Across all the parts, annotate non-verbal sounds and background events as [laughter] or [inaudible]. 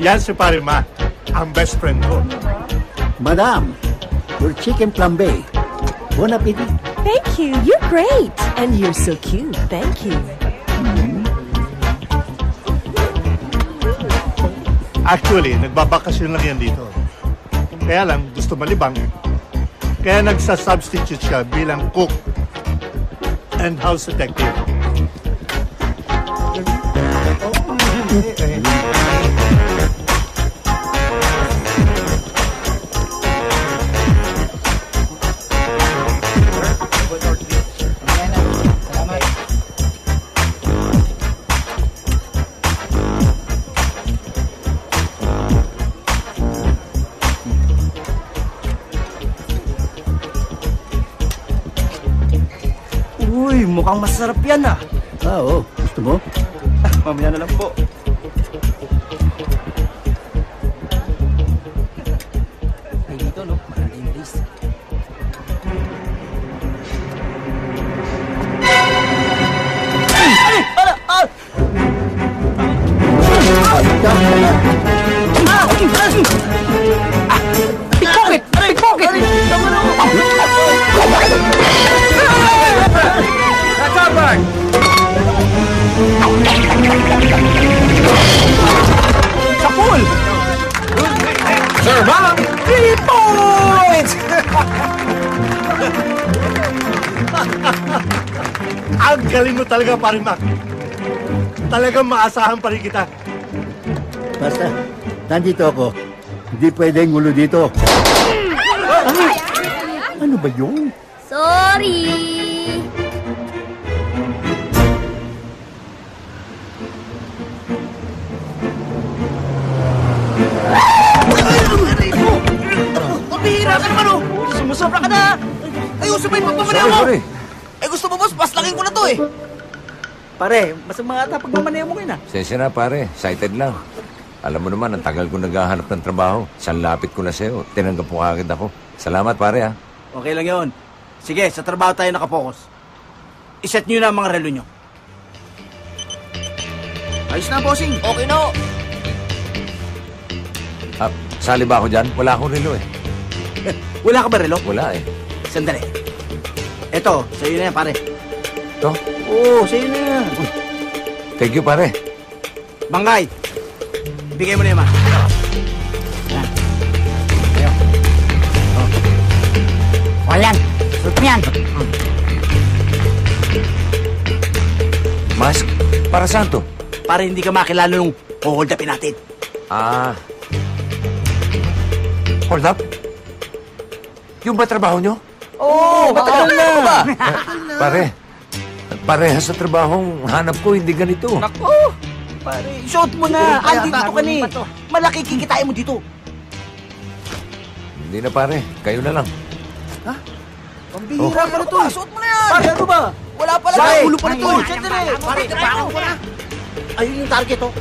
Yan si Pare Mac, ang best friend ko. Madam, your chicken flambe. Bon appetit. Thank you. You're great. And you're so cute. Thank you. Actually, nagbabakasyon lang yan dito. Kaya lang, gusto malibang. Kaya nagsa-substitute siya bilang cook and house detective. Mukhang masarap yan ah. Talaga, Pare Mac. Talagang maasahan pa rin kita. Basta, nandito ako. Hindi pwedeng gulo dito. Ay, ano ba yun? Sorry! Pabihira ka naman oh! Sumusobra ka na! Ayusin mo yung pagmamaneho mo! Eh gusto mo boss, paslangin ko na to eh! Pare, mas mga ata pagmamaneho mo ngayon ah. Sensya na pare, excited lang. Alam mo naman, ang tagal ko naghahanap ng trabaho. San lapit ko na sa'yo, tinanggap mo kagad ako. Salamat pare ha. Okay lang yun. Sige, sa trabaho tayo nakapokus. Iset nyo na ang mga relo nyo. Ayos na, bossing. Okay na. Ah, sali ba ako dyan? Wala akong relo eh. [laughs] Wala ka ba relo? Wala eh. Sandali. Eto, sa'yo na yan, pare. To, Oo, sa'yo na yan. thank you pare. Bangkay, bigay mo na yan, ma. Yan. Ayo. Oh. O, yan. Suot mo yan. Mask? Para saan to? Para hindi ka makilala nung hold upin natin. Ah. Hold up? Yung ba trabaho nyo? Oo, oh, matagal na. ba? [laughs] Pare, parehas sa trabahong hanap ko, hindi ganito. Nako, pare, suot mo na. Andi dito ka ni. Malaki kikitain mo dito. Hindi na pare, kayo na lang. Pambihira ka na to. Suot mo na yan. Pare, ano ba? Wala pala. Sa ulo pa na to. Sandali. Pare, tapakan ko na. Ayun yung target, oh.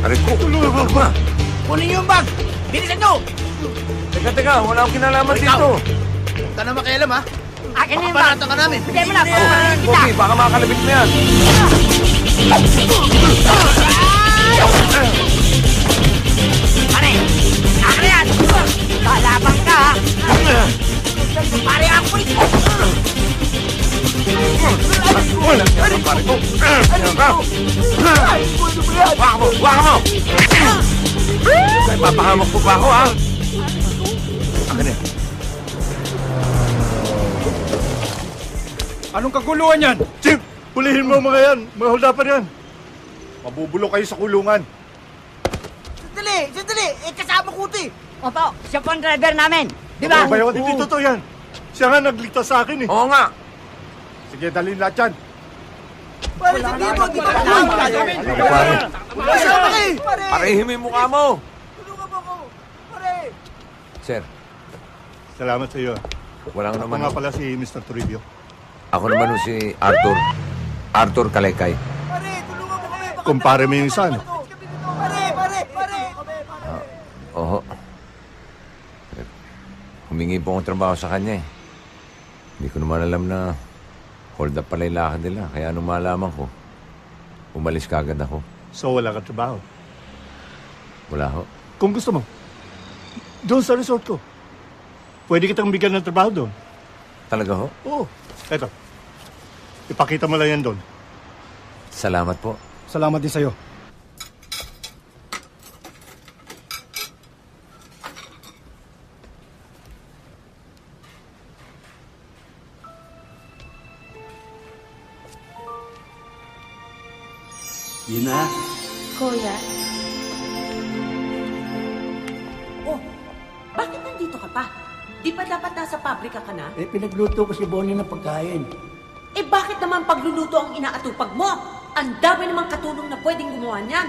Aray, ko. Ano ba? Kunin niyo yung bag. Bilisan nyo. Teka, teka, wala akong kinalaman dito. Huwag ka na makialam, ha? Akin na yung bag. Paparata ka namin. Bigay mo na. Papalit kita. Okay, baka makalabit mo yan. Pare, akin na yan. Lalabang ka. ha? Pare, ako rin. Waka mo, waka mo. Kaya papahamak ko pa ako, ha? Akin na. Anong kaguluhan yan? Chief, pulihin mo mga yan. Mga holdapan yan. Mabubulok kayo sa kulungan. Sandali, sandali. Eh, kasama ko ito eh. Opo, siya po ang driver namin. Di ba? Ano ba yun? Hindi totoo yan. Siya nga nagligtas sa akin eh. Oo nga. Sige, dalhin lahat yan. Pare, sandali mo. Di ba alam? Ako, pare. Pare. Parehin mo yung mukha mo. Tulungan mo ako. Pare. Sir, Salamat sa iyo. walang Ako naman. nga pala si Mr. Toribio. Ako naman si Arthur. Arthur Kalekay. Pare, tulungan mo kami. Kumpare mo yung isa, no? Pare, pare, pare. Oho. Humingi po akong trabaho sa kanya eh. Hindi ko naman alam na hold up pala yung lakad nila. Kaya nung malaman ko, umalis kagad ako. So wala ka trabaho. Wala ho. Kung gusto mo, doon sa resort ko. Pwede kitang bigyan ng trabaho doon. Talaga ho? Oo. Eto. Ipakita mo lang yan doon. Salamat po. Salamat din sa'yo. Yun na. Kuya, Oh, bakit nandito ka pa? Di pa dapat nasa pabrika ka na? Eh, pinagluto ko si Bonnie ng pagkain. Eh bakit naman pagluluto ang inaatupag mo? Ang dami namang katulong na pwedeng gumawa niyan.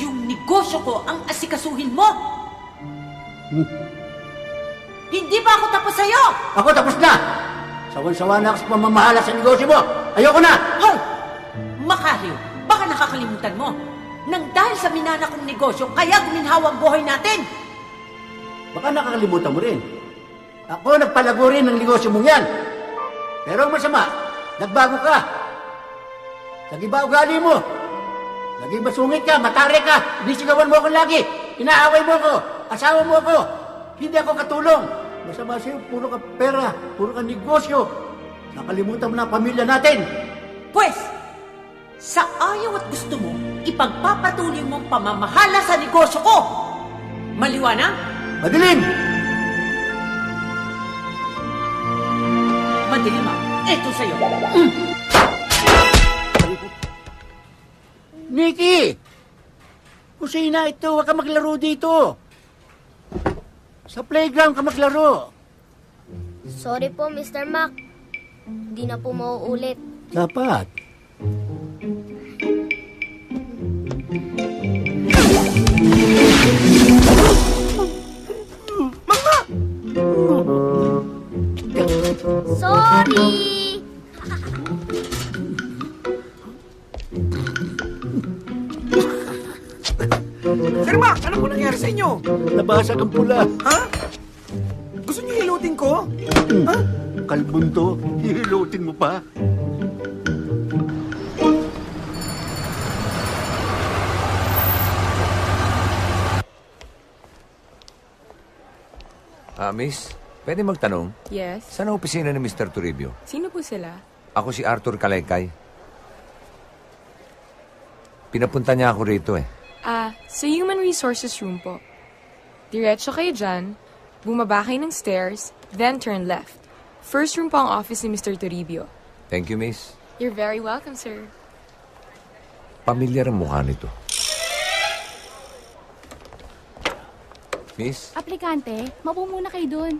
Yung negosyo ko ang asikasuhin mo. Hindi ba ako tapos sa'yo? Ako tapos na! Sawan-sawa na ako sa pamamahala sa negosyo mo! Ayoko na! Hoy! Makariw, baka nakakalimutan mo. Nang dahil sa minana kong negosyo, kaya guminhawa ang buhay natin. Baka nakakalimutan mo rin. Ako nagpalago rin ng negosyo mong yan. Pero ang masama, nagbago ka. Nagiba ugali mo. Naging masungit ka, matari ka, inisigawan mo ako lagi. Inaaway mo ako, asawa mo ako. Hindi ako katulong. Masama sa'yo, puro ka pera, puro ka negosyo. Nakalimutan mo na ang pamilya natin. Pwes, sa ayaw at gusto mo, ipagpapatuloy mong pamamahala sa negosyo ko. Maliwanag? Madilim! Madilim ah. Ito sa'yo. Nikki! Kusina ito, huwag ka maglaro dito. Sa playground ka maglaro. Sorry po, Mr. Mac. Hindi na po mauulit. Dapat. Sorry! Sir Mac, ano po nangyari sa inyo? Nabasag ang pula. Ha? Gusto niyo hilutin ko? Kalbon to. Hihilutin mo pa. Ah, miss, pwede magtanong? Yes? Saan ang opisina ni Mr. Toribio? Sino po sila? Ako si Arthur Kalekay. Pinapunta niya ako rito eh. Ah, sa Human Resources Room po. Diretso kayo dyan, bumaba kayo ng stairs, then turn left. First room po ang office ni Mr. Toribio. Thank you, miss. You're very welcome, sir. Pamilyar ang mukha nito. Miss, aplikante, mapo muna kayo doon.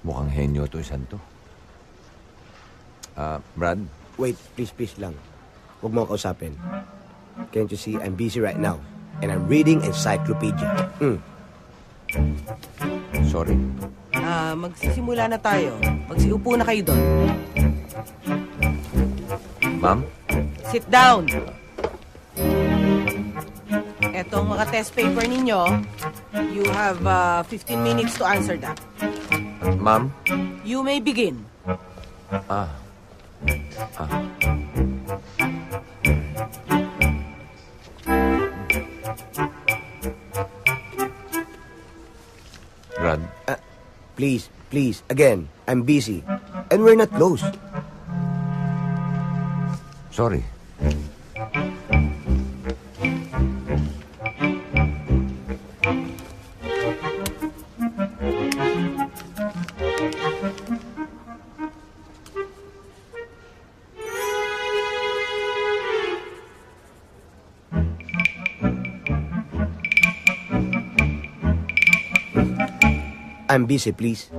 mukhang henyo to, isang to. Ah, Brad, Wait, please, please lang. Huwag mo akong kausapin. Can't you see, I'm busy right now. And I'm reading encyclopedia. Mm. sorry. Ah, magsisimula na tayo. Magsiupo na kayo doon. Ma'am, Sit down. Ito ang mga test paper ninyo. You have uh, 15 minutes to answer that. ma'am, You may begin. ah, ah. Brad, uh, Please, please, again, I'm busy. And we're not close. sorry. I'm busy, please.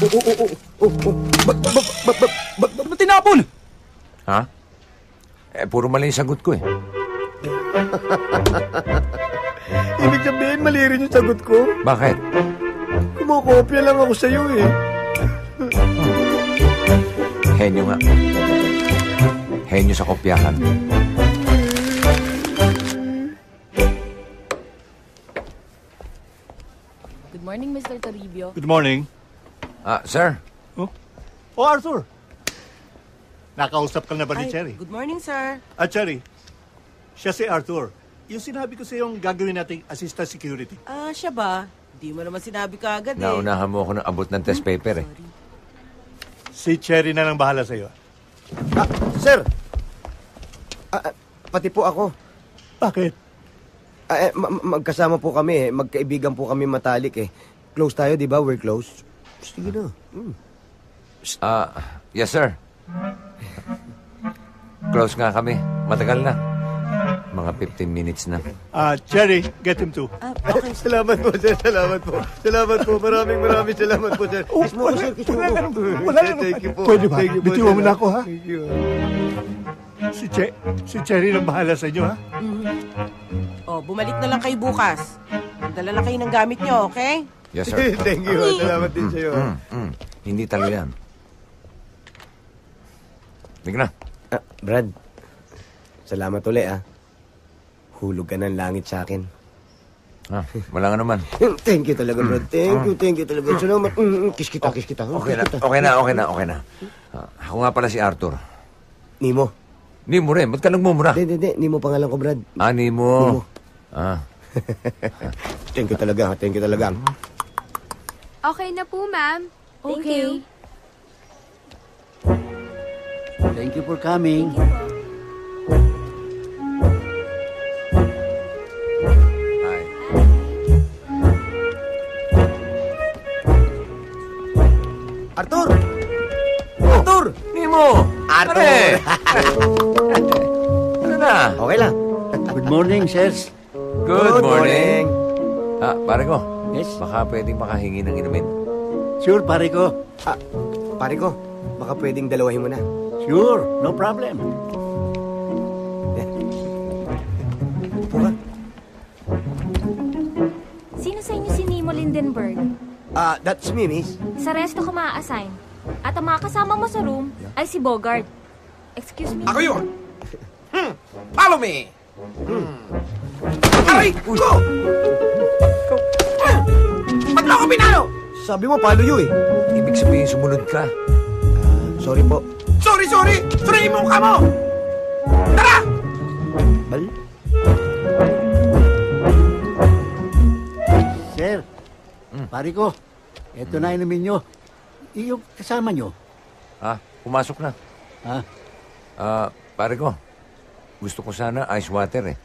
Oh, oh, oh, oh, oh, oh. Puro mali yung sagot ko eh. [laughs] Ibig sabihin, mali rin yung sagot ko. Bakit? Kumukopya lang ako sa'yo eh. Henyo nga. Henyo sa kopyahan. Good morning, Mr. Toribio. Good morning. Ah, sir. Oh, Arthur. Nakausap ka na ba ni Cherry? Good morning, sir. Ah, Cherry. Siya si Arthur. Yung sinabi ko sa yung gagawin nating assistant security. Ah, siya ba? Di mo naman sinabi ka agad eh. Naunahan mo ako ng abot ng test paper eh. Si Cherry na lang bahala sa'yo. Ah, sir! Ah, ah, pati po ako. Bakit? Ah, eh, ma- ma- magkasama po kami eh. Magkaibigan po kami matalik eh. Close tayo, di ba? We're close. Sige na. Hmm. Ah, yes, sir. Close nga kami. Matagal na. Mga 15 minutes na. Ah, Cherry, get him too. Ah, okay. [laughs] Salamat po, sir. Salamat po. Salamat po. Maraming maraming salamat po, sir. Oh, Kiss mo sir. Kiss mo wala wala. Thank you po. Pwede ba? Thank you po, Bitiwan mo na ako, ha? Thank you. Si, che si Cherry lang bahala sa inyo, ha? Oh, bumalik na lang kayo bukas. Dala lang kayo ng gamit nyo, okay? Yes, sir. [laughs] Thank you. Salamat din sa'yo. Mm, mm. Hindi talo yan. Sige na. Ah, Brad, salamat uli ah. Hulog ka ng langit sa akin. Ah, wala nga naman. [laughs] Thank you talaga, Brad. Thank you, thank you talaga. Salamat. Mm, mm, kiss kita, kiss kita. Okay na, okay na, okay na, okay na. Ah, ako nga pala si Arthur. Nimo. Nimo rin, ba't ka nagmumura? Hindi, hindi, hindi. Nimo pangalan ko, Brad. Ah, Nimo. Nimo. Ah, [laughs] Thank you talaga. Thank you talaga. Okay na po, ma'am. Thank okay. you. Thank you for coming. ay. Arthur! Arthur! Nimo! Arthur! [laughs] Ano na? Okay lang. Good morning, sirs. Good, morning. Ah, pare ko. Yes? Baka pwedeng makahingi ng inumin. Sure, pare ko. Ah, pare ko, baka pwedeng dalawahin mo na. Sure, no problem. Ka. Sino sa inyo si Nemo Lindenberg? Ah, that's me, miss. Sa resto ka maa-assign. At ang mga kasama mo sa room ay si Bogart. Excuse me? Ako yun! Hmm, follow me! Hmm. Aray! Ko! Ba't lang ako pinalo? Sabi mo, palo yun eh. Ibig sabihin sumunod ka. Sorry po. Sorry, sorry! Suriin mo ka mo! Tara! Bal? Sir, pare ko, eto na inumin nyo. Yung kasama nyo. Ah, pumasok na. Ha? Ah, pare ko. Gusto ko sana ice water eh.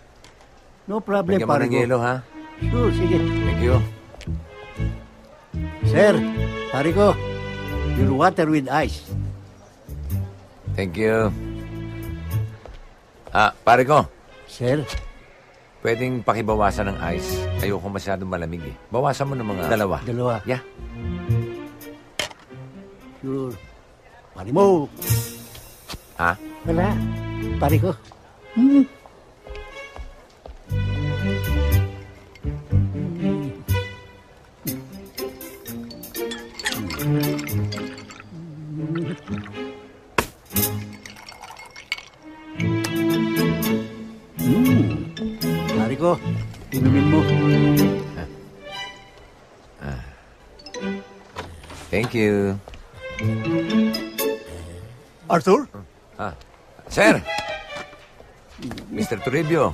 No problem, Bigyan mo pare ng ko. yelo, ha? Sure, sige. Thank you. Sir, pare ko, your water with ice. Thank you. Ah, pare ko. Sir, Pwedeng pakibawasan ng ice. Ayoko masyadong malamig eh. Bawasan mo ng mga dalawa. dalawa. Yeah. Sure. Pare mo. Ah? Wala. Pare ko. Hmm. Arthur? Ah. Sir! Mr. Toribio.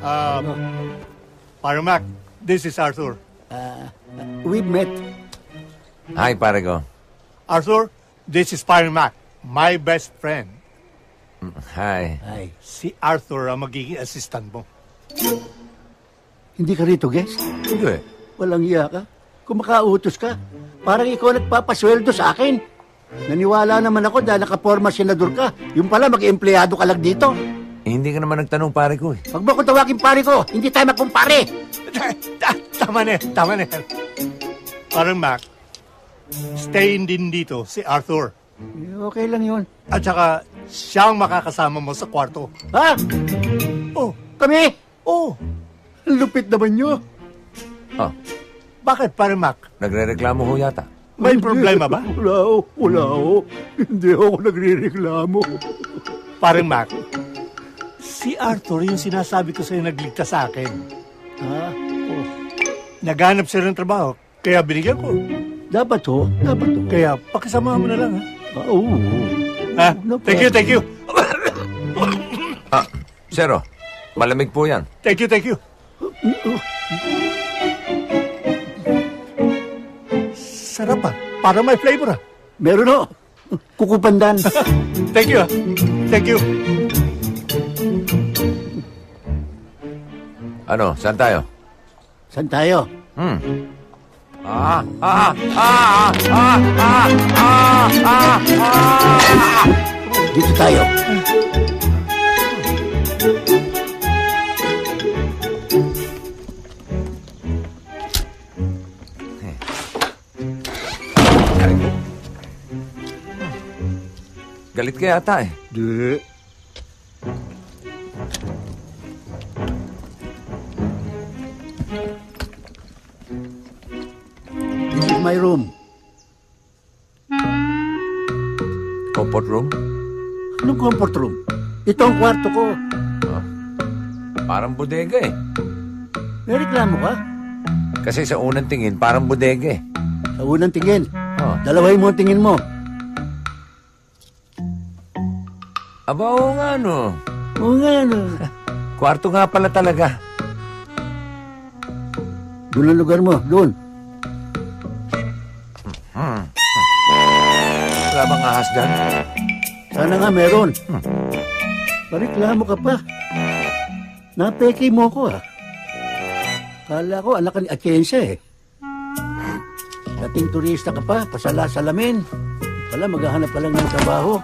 Um, Parmac, this is Arthur. We've met. Hi, pare ko. Arthur, this is Parmac. my best friend, Hi. Ay, si Arthur ang magiging assistant mo. hindi ka rito, guest? Hindi. Walang iya ka. Kung makautos ka, parang ikaw nagpapasweldo sa akin. Naniwala naman ako dahil nakaporma senador ka. Yung pala, mag-empleyado ka lang dito. Eh, hindi ka naman nagtanong pare ko eh. Huwag mo ko tawagin pare ko. Hindi tayo magkumpare. [laughs] tama na yan, tama na yan. Parang Mac, stay din dito si Arthur. Eh, Okay lang yun. At saka, siya ang makakasama mo sa kwarto. Ha? Oh, Kami? oh, Ang lupit naman nyo. Oh, bakit parang Mac? nagre-reklamo ho yata. May problema ba? Wala ho, wala ho. Hindi ako nagre-reklamo. Parang Mac, si Arthur yung sinasabi ko sa'yo nagligtas sa akin. Ha? Oh. Naghanap siya ng trabaho, kaya binigyan ko. Dapat ho, dapat ho. Kaya pakisama mo na lang, ha? Ah, Oo. ha? Thank you, thank you. Ah, Zero. Malamig po yan. Thank you, thank you. Sarap ah. Parang may flavor ah. Meron ho. Kukupandan. [laughs] Thank you ah. Thank you. Ano, saan tayo? Saan tayo? Hmm. Ah, ah, ah, ah, ah, ah, ah, ah, ah. Dito tayo. Galit ka yata eh. Di. This is my room. Comfort room? Anong comfort room? Ito ang kwarto ko. Parang bodega eh. May reklamo ka? Kasi sa unang tingin, parang bodega eh. Sa unang tingin. Oh. Dalawahin mo ang tingin mo. Aba, oo nga no. Oo nga, ano. [laughs] Kwarto nga pala talaga. Doon ang lugar mo. Doon. Hmm. Wala bang ahas dyan? Sana nga meron. Pareklamo ka pa. Napeke mo ko ah. Kala ko anak ka ni Atienza eh. Dating turista ka pa, pasala-salamin. Pala maghahanap ka lang ng trabaho.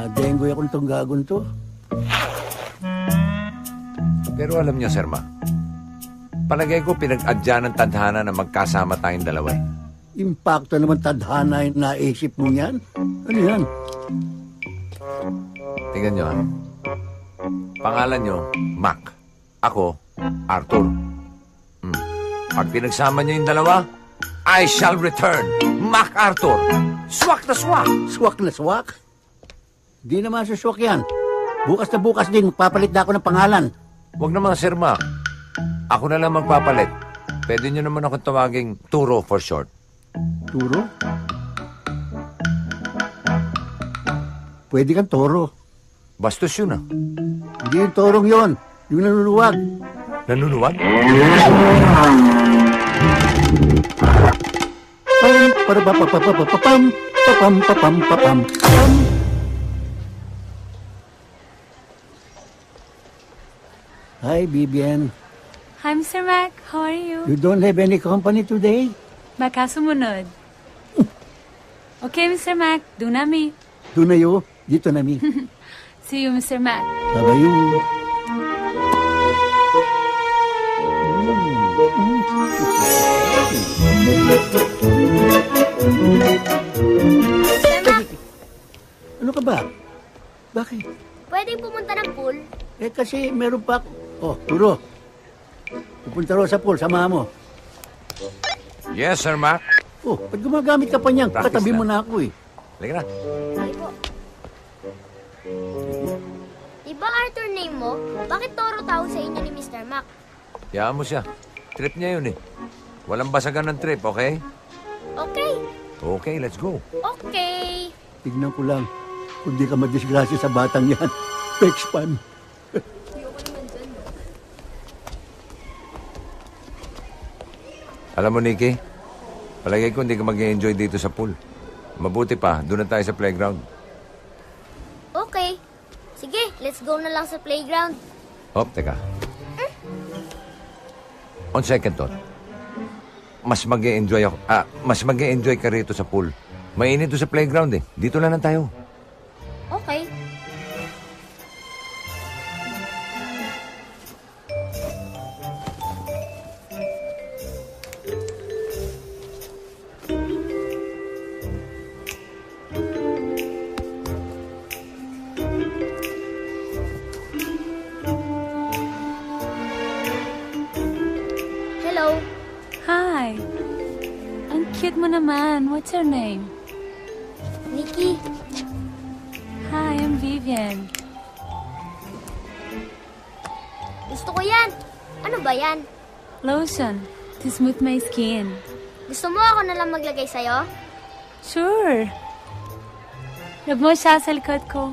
Nadenggoy ako nitong gagon to. Pero alam niyo, Sir Ma, palagay ko pinag-adya ng tadhana na magkasama tayong dalawa eh. Impacto naman tadhana yung naisip mo yan. Ano yan? Tingnan nyo, ha? Pangalan nyo, Mac. Ako, Arthur. Hmm. Pag pinagsama nyo yung dalawa, I shall return. Mac Arthur. Swak na swak. Swak na swak? Di naman suswak yan. Bukas na bukas din, magpapalit na ako ng pangalan. Huwag naman, Sir Mac. Ako na lang magpapalit. Pwede nyo naman ako tawaging Turo for short. Turo? Pwede kang toro. Bastos yun, ah. Hindi yung torong yon, yung nanuluwag. Nanunuwag? Pam, para pa pa pa pa pa pa pam, pa pam pa pam pa pam pam. Hi, Bibian. Hi, Mr. Mac. How are you? You don't have any company today? Baka sumunod. [laughs] Okay, Mr. Mac. Do na mi. Doon na yo, dito na mi. [laughs] See you, Mr. Mac. Babayo. Ano ka ba? Bakit? Pwedeng pumunta ng pool? Eh kasi meron pa ako. Oh, turo. Pupunta raw sa pool, samahan mo. Yes, Sir Mac. Oh, pag gumagamit ka pa niyan, Practice katabi na. mo na ako eh. Halika na. Ay po. Di ba Arthur name mo? Bakit Toro tawag sa inyo ni Mr. Mac? Hayaan mo siya. Trip niya yun eh. Walang basagan ng trip, okay? Okay. Okay, let's go. Okay. Tignan ko lang. Kung di ka madisgrasya sa batang yan. [laughs] Pexpan. Alam mo, Nikki, palagay ko hindi ka mag enjoy dito sa pool. Mabuti pa, doon na tayo sa playground. Okay. Sige, let's go na lang sa playground. Oh, teka. Mm? On second thought, mas mag enjoy ako. Ah, mas mag enjoy ka rito sa pool. Mainit to sa playground eh. Dito lang na tayo. Okay. Cute mo naman. What's your name? Nikki. Hi, I'm Vivian. Gusto ko yan. Ano ba yan? Lotion. To smooth my skin. Gusto mo ako na lang maglagay sa'yo? Sure. Love mo siya sa likod ko.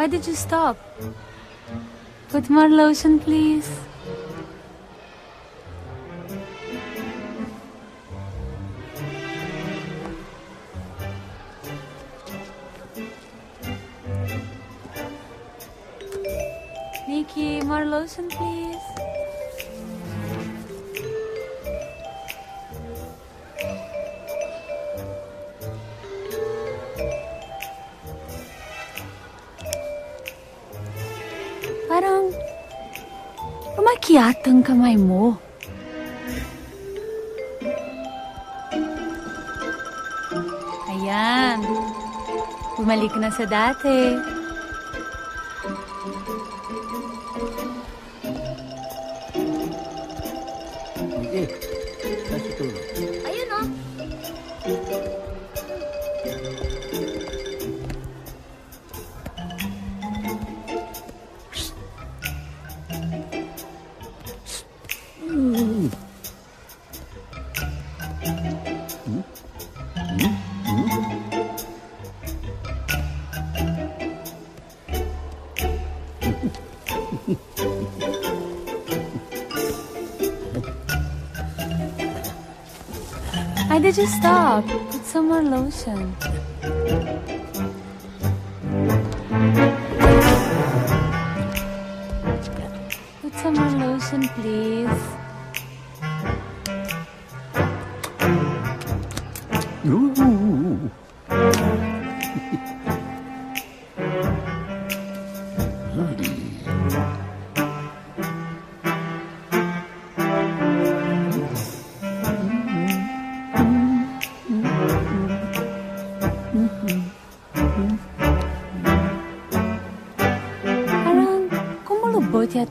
Why did you stop? Put more lotion, please. Kamay mo. Ayan. Bumalik na sa dati. You stop? Put some more lotion. Put some more lotion, please.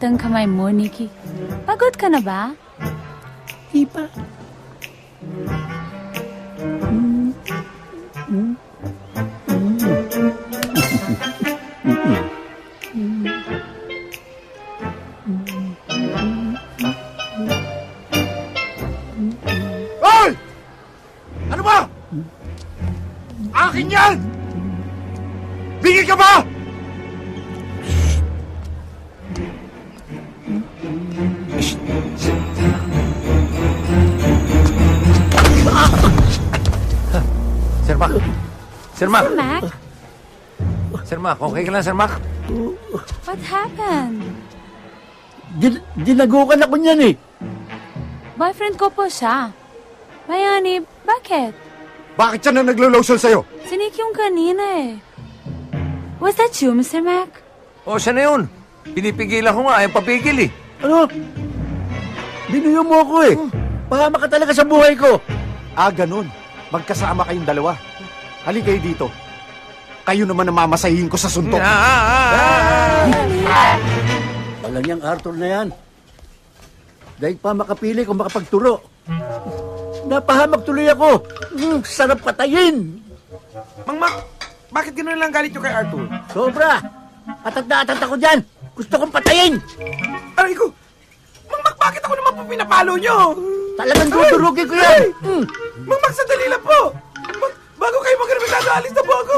Ang kamay mo, Nikki. Pagod ka na ba? Mac, okay ka lang, Sir Mac? What happened? Din dinagukan ako niyan eh. Boyfriend ko po siya. Mayani, bakit? Bakit siya na naglo-lotion sa'yo? Sinik yung kanina eh. Was that you, Mr. Mac? O, siya na yun. Pinipigilan ko nga, ayaw papigil eh. Ano? Binuyo mo ako eh. Pahama ka talaga sa buhay ko. Ah, ganun. Magkasama kayong dalawa. Halika kayo dito. Kayo naman ang ko sa suntok. Walang niyang Arthur na yan. Dahil pa makapili kung makapagturo. Napahamak tuloy ako. Mm, sarap patayin. Mang Mac, Bakit gano'n lang galit nyo kay Arthur? Sobra! Atag na atag ako dyan! Gusto kong patayin! Aray ko! Mang Mac, bakit ako naman po pinapalo nyo? Talagang dudurugin ko yan! Mm. Mang Mac, sandali lang po! Ba- bago kayo magremitado, alis na po ako!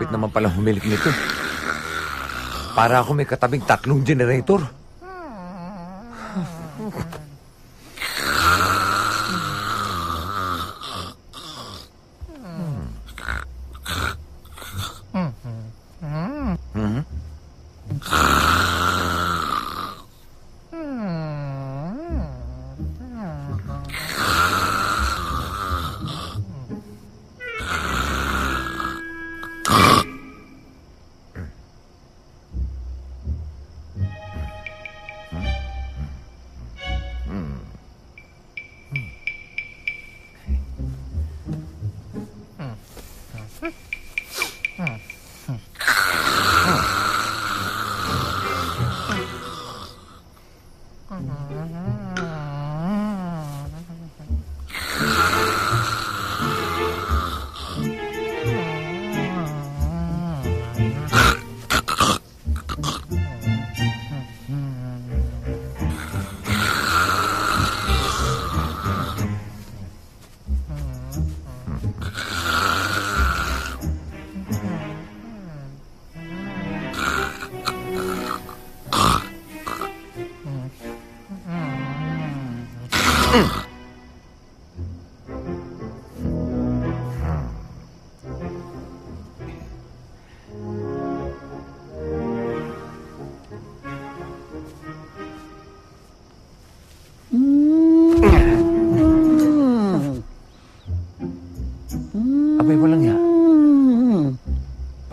Ang lupit naman pala humilik nito. Para ako may katabing tatlong generator.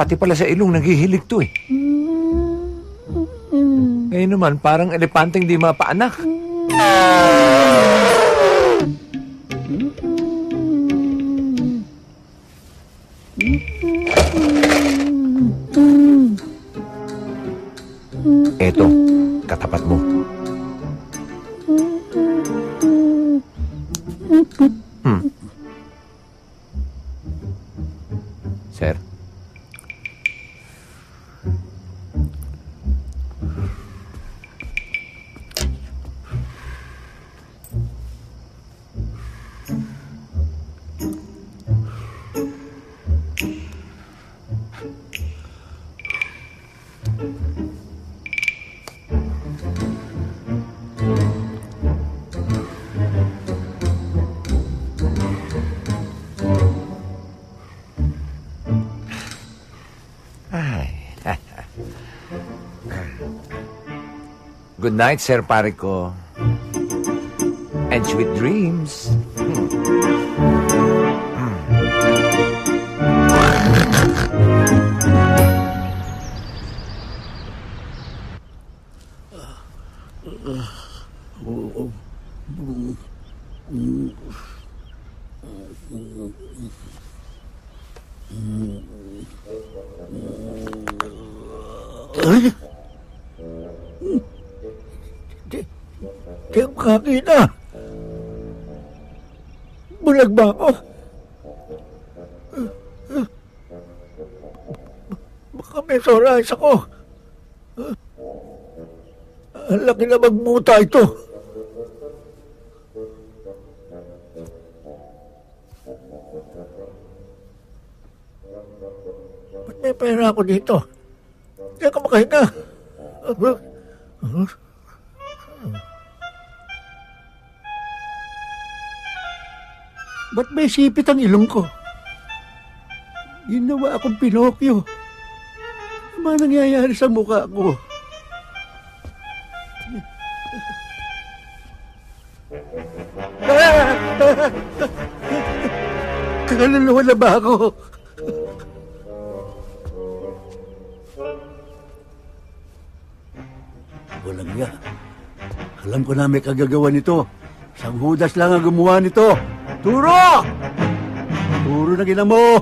Pati pala sa ilong naghihilig to eh. Ngayon naman, parang elepanteng di mapaanak. Night, Sir Parico. And sweet dreams. Ay! Ako makakita. Bulag ba ako? Baka may soras ako. Ang laki na magmuta ito. Ba't may pera ako dito? Hindi ako makahinga. Ba't sipit ang ilong ko? Ginawa akong Pinokyo. Ano nangyayari sa mukha ko? Kaluluwa na ba ako? Walang nga. Alam ko na may kagagawa nito. Isang hudas lang ang gumawa nito. Turo! Na gina mo!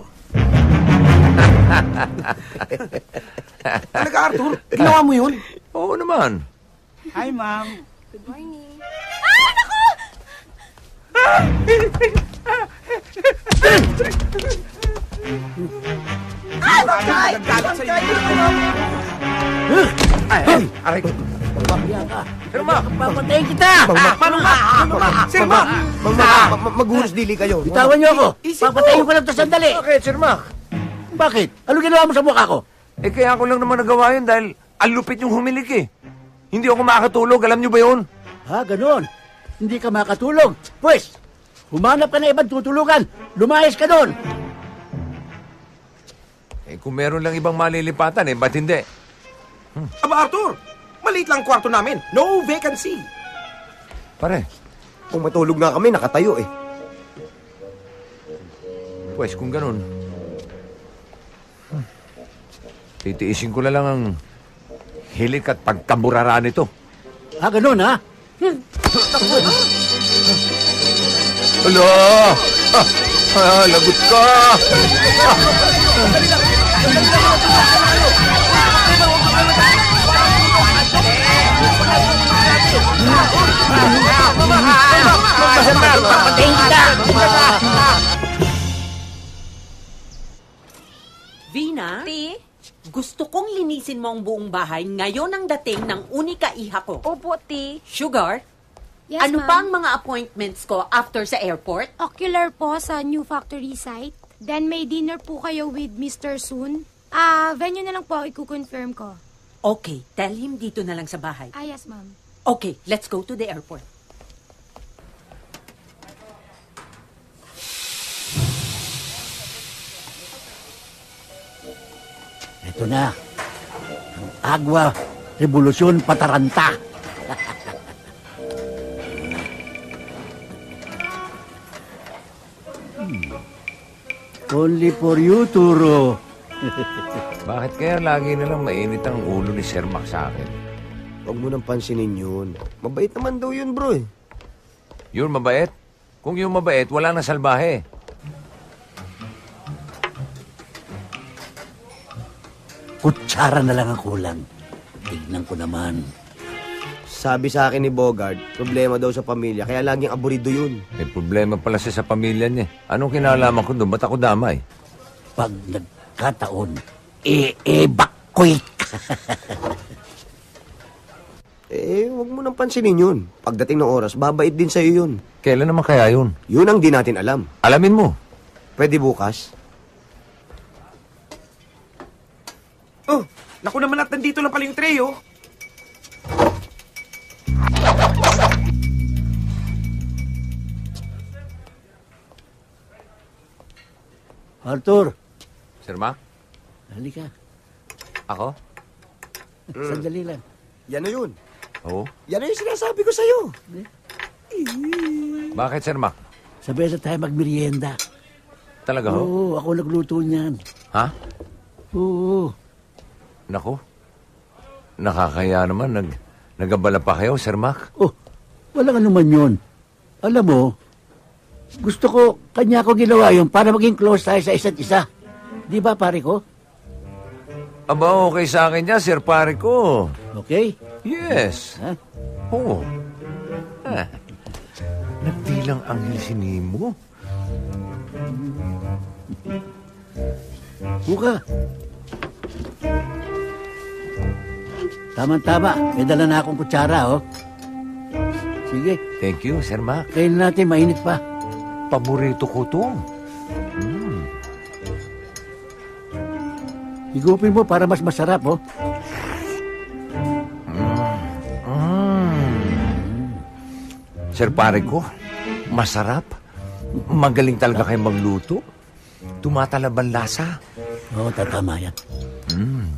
Talaga, Arthur? Ginawa mo yun? Oo naman. Hi, ma'am. Good morning. Nagagalit sa'yo. Ay, ay, aray ko. Bakya ka. Sir Mac! Papatayin kita! Paano ba? Paano ba? Sir Mac! Maghunos dili kayo. Bitawan niyo ako. Papatayin ko lang to sandali. Bakit, Sir Mac? Bakit? Ano ginawa mo sa mukha ko? Eh kaya ako lang naman nagawa yun dahil ang lupit yung humilik eh. Hindi ako makakatulog, alam niyo ba yun? Ha, ganon. Hindi ka makatulog. Pwes, humanap ka na ibang tutulugan. Lumayas ka doon. Eh kung meron lang ibang malilipatan eh, ba't hindi? Aba, Arthur! Maliit lang kwarto namin. No vacancy. Pare, Kung matulog nga kami, nakatayo eh. pues kung ganun, hmm, titiisin ko na lang ang hilik at pagkaburara nito. Ha, ganon ha? Ala! Ah, ah, lagot ka! Vina, Ti? gusto kong linisin mo ang buong bahay ngayon ang dating ng unika iha ko. Opo, Ti. Sugar, Yes, ano pa ang mga appointments ko after sa airport? Ocular po sa new factory site. Then may dinner po kayo with Mr. Soon. Ah, venue na lang po i-confirm ko. Okay, tell him dito na lang sa bahay. Ah, yes, ma'am. Okay, let's go to the airport. Ito na. Ang Agwa Revolusyon Pataranta. Hmm. Only for you, Turo. Bakit kaya lagi na lang mainit ang ulo ni Sir Mac sa akin? Huwag mo nang pansinin yun. Mabait naman daw yun, bro eh. Yun mabait? Kung yung mabait, wala na salbahe. Kutsara na lang ang kulang. Tignan ko naman. Sabi sa akin ni Bogart, problema daw sa pamilya, kaya laging aburido yun. May problema pala siya sa pamilya niya. Anong kinalaman ko doon? Ba't ako damay? Pag nagkataon, i-evacuate [laughs] Eh, huwag mo nang pansinin yun. Pagdating ng oras, babait din sa'yo yun. Kailan naman kaya yun? Yun ang di natin alam. Alamin mo. Pwede bukas? Oh, naku naman at nandito lang pala yung tray, oh. Arthur, Sir Mac? halika. Ako? Sandali lang. Yan na yun. Oo. Yan na yung sinasabi ko sa'yo. Bakit, Sir Mac? Sabay na tayo magmerienda. Talaga ho? Oo, ako nagluto niyan. Ha? Oo. Nako. Nakakaya naman. Nag, nagabala pa kayo, Sir Mac? Oh, wala ka naman yun. Alam mo, gusto ko, kanya ko ginawa yun para maging close tayo sa isa't isa. Di ba, pare ko? Aba, okay sa akin yan, Sir Pare ko. Okay? Yes. Ha? Oo. Ah. Nagbilang anghel si Nemo. Buka. Tama-tama. May dala na akong kutsara, oh. Sige, Thank you, Sir Mac. kainin natin, mainit pa. Paborito ko to. Higupin mo para mas masarap, oh. Sir Pare ko, masarap. Magaling talaga kayo magluto. Tumatalaban lasa. Oo, tatama yan. Mm.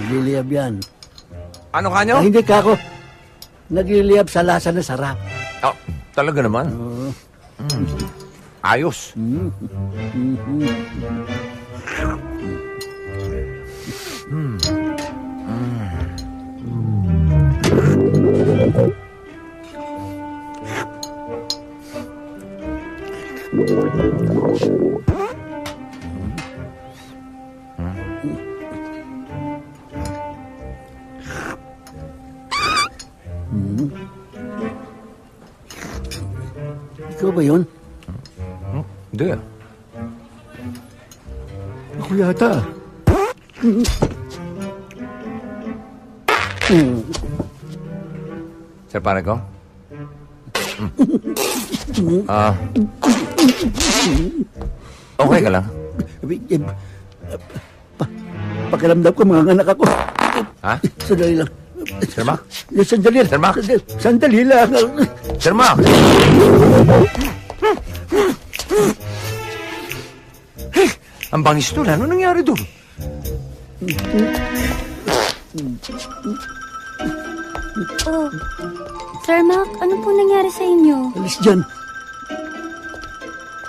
Nagliliyab yan. Ano ka nyo? Ah, hindi ka ako. Nagliliyab sa lasa na sarap. Oh, talaga naman. Oo. Ayos. Ikaw ba yun? Hindi. Ako yata. Sir Panico? Ah. Okay ka lang? Pa- pakiramdam ko mga anak ako. Ha? Sandali lang. Sir Mac? Eh, Sandali lang. Sir Mac? Sandali, lang. Sir Mac! Eh, ang bangis doon. Ano nangyari doon? Oh, Sir Mac, ano po nangyari sa inyo? Alis dyan.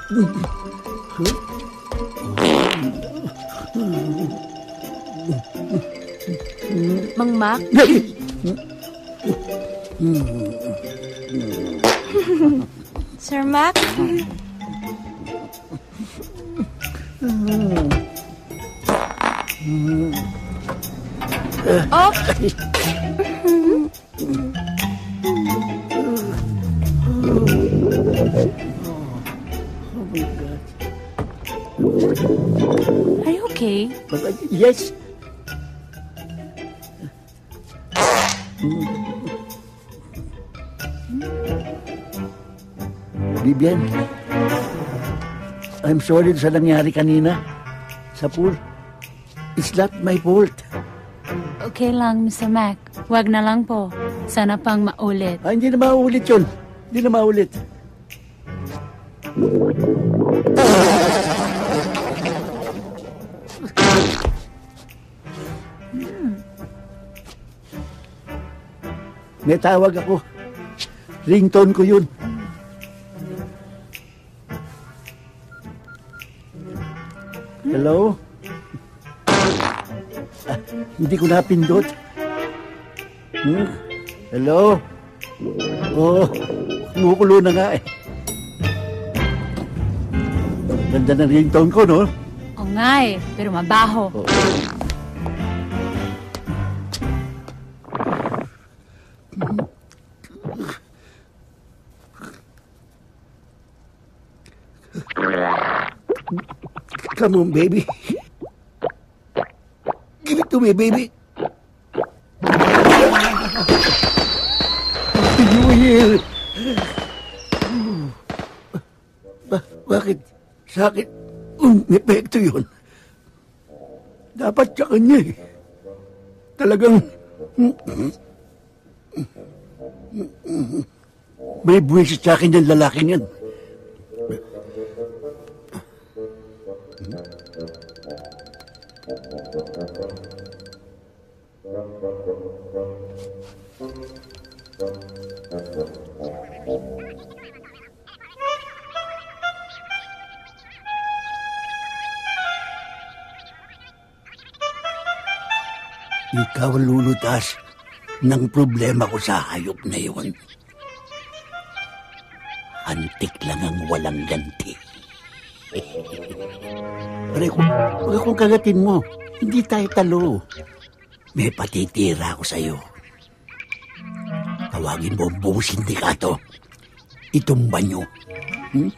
Mang Mac? Sir Mac? Oh! Yes. Bibian, I'm sorry sa nangyari kanina sa pool. It's not my fault. Okay lang, Mr. Mac. Wag na lang po. Sana pang maulit. Ah, hindi na maulit yun. Hindi na maulit. May tawag ako. Ringtone ko yun. Hello? Ah, hindi ko napindot. Hmm? Hello? Oh, kumukulo na nga eh. Ganda ng ringtone ko, no? O nga eh, pero mabaho. Come on, baby. Give it to me, baby. New Year! Ba- bakit sa akin um, epekto yun? Dapat sa kanya eh. Talagang may buwisit sa akin yung lalaking yan. Ikaw lulutas ng problema ko sa hayop na yun. Antik lang ang walang ganti. [laughs] Pare, kung, kung kagatin mo, hindi tayo talo. May patitira ako sa'yo. Tawagin mo ang buong sindikato. Itumba nyo. Hmm?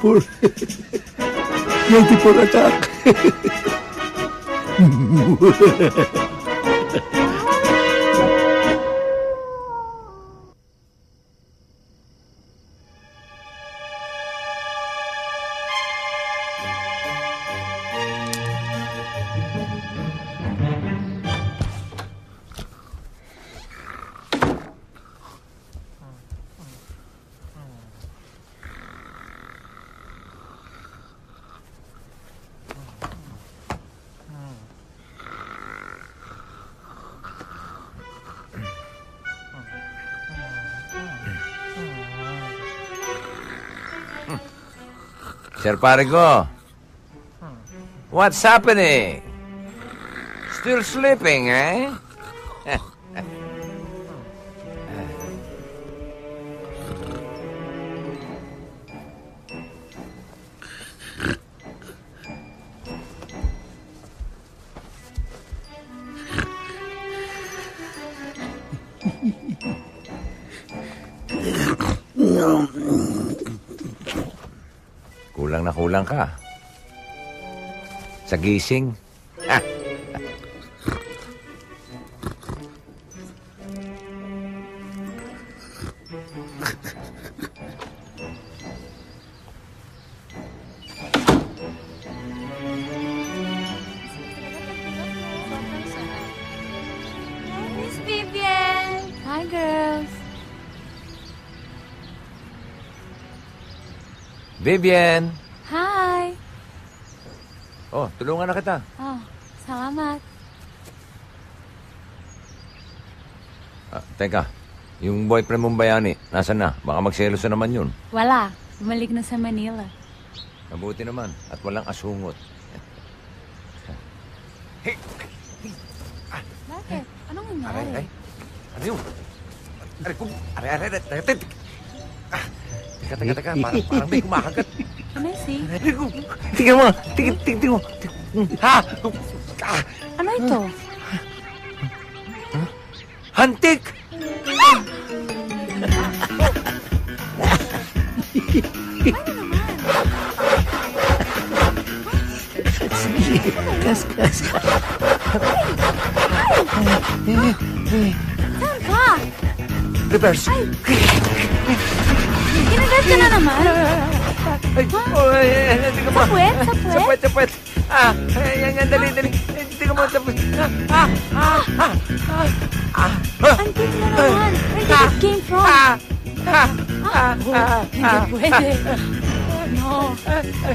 por... Gente por acá. Ko. What's happening? Still sleeping, eh? Kulang ka. Sa gising. Ah. Miss Vivian! Hi, girls. Vivian! Tulungan na kita. Oh, salamat. Ah, teka, yung boyfriend mong bayani, nasan na? Baka magselos na naman yun. Wala. Bumalik na sa Manila. Mabuti naman, at walang asungot. Bakit? Anong Aray, nangyari? aray. Ano yun? Aray, kung... Aray, aray, aray, aray, aray. Ah, Teka, teka, teka, parang, parang may kumakagat. Can I see? Aray, kung... Tingnan mo, tingnan, tingnan mo. Ha? Ah, Ano ito? hantik! Kas, kas. Saan ka? Reverse. Ginagat ka na naman? Ay, oh, ay, ay, ay, tingnan mo. Sa puwet? Sa puwet? Sa puwet, sa puwet. Ah, ay, yan, yan, dali, dali. Ay, Tingnan mo, sa puwet. Ah, ah, ah, ah, ah, ah. Antik na naman. Where did it came from? Ah, ah, ah, Oh, ah, hindi ah. pwede. No.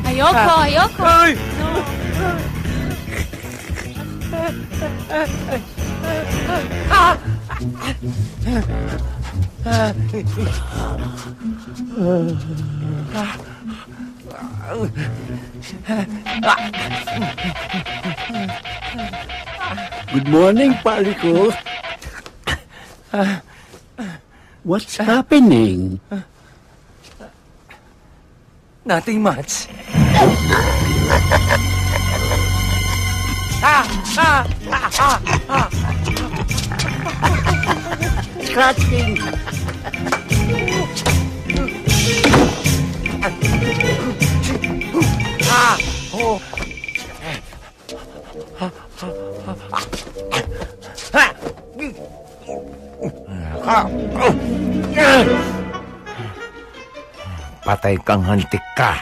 Ayoko, ayoko. Ay! No. Ah! Good morning, pare ko. What's happening? Nothing much. Ah! Ah! Ah! Ah! Ah! Scratching. Oh! Patay kang hantik ka.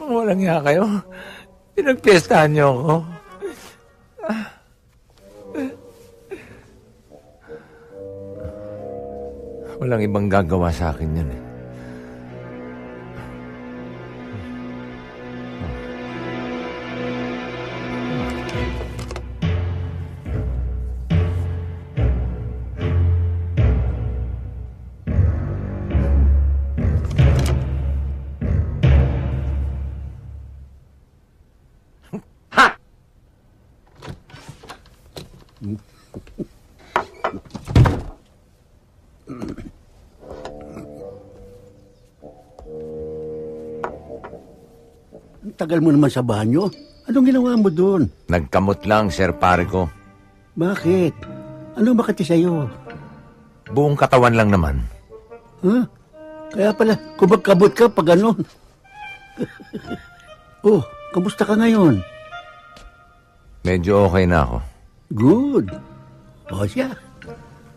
Walang nga kayo. Pinagpiestahan niyo ako. Walang ibang gagawa sa akin yan eh. Ang tagal mo naman sa banyo. Anong ginawa mo doon? Nagkamot lang, Sir Pare ko. Bakit? Ano makati sa'yo? Buong katawan lang naman. Huh? Kaya pala, kumagkabot ka pag ganon. [laughs] oh, kamusta ka ngayon? Medyo okay na ako. Good. O siya,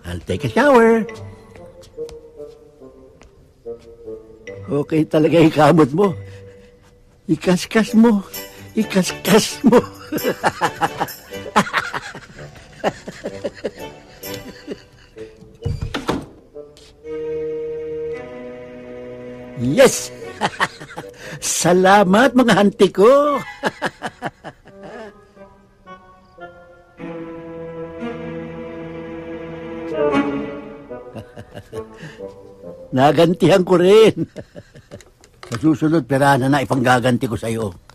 I'll take a shower. Okay talaga yung kamot mo. Ikaskas mo. Ikaskas mo. yes! [laughs] Salamat mga hanti ko. [laughs] Nagantihan ko rin. [laughs] Sa susunod, perahan na ipanggaganti ko sa'yo. [laughs]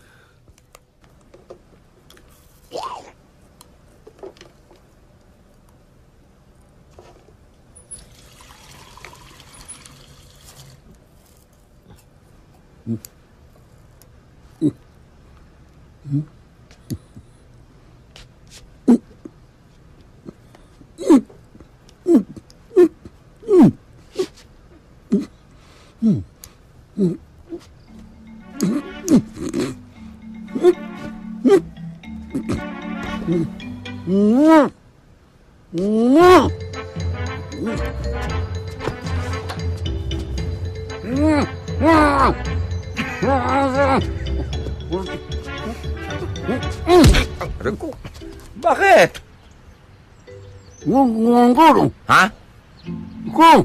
Rico, bakit? Ha? Ko!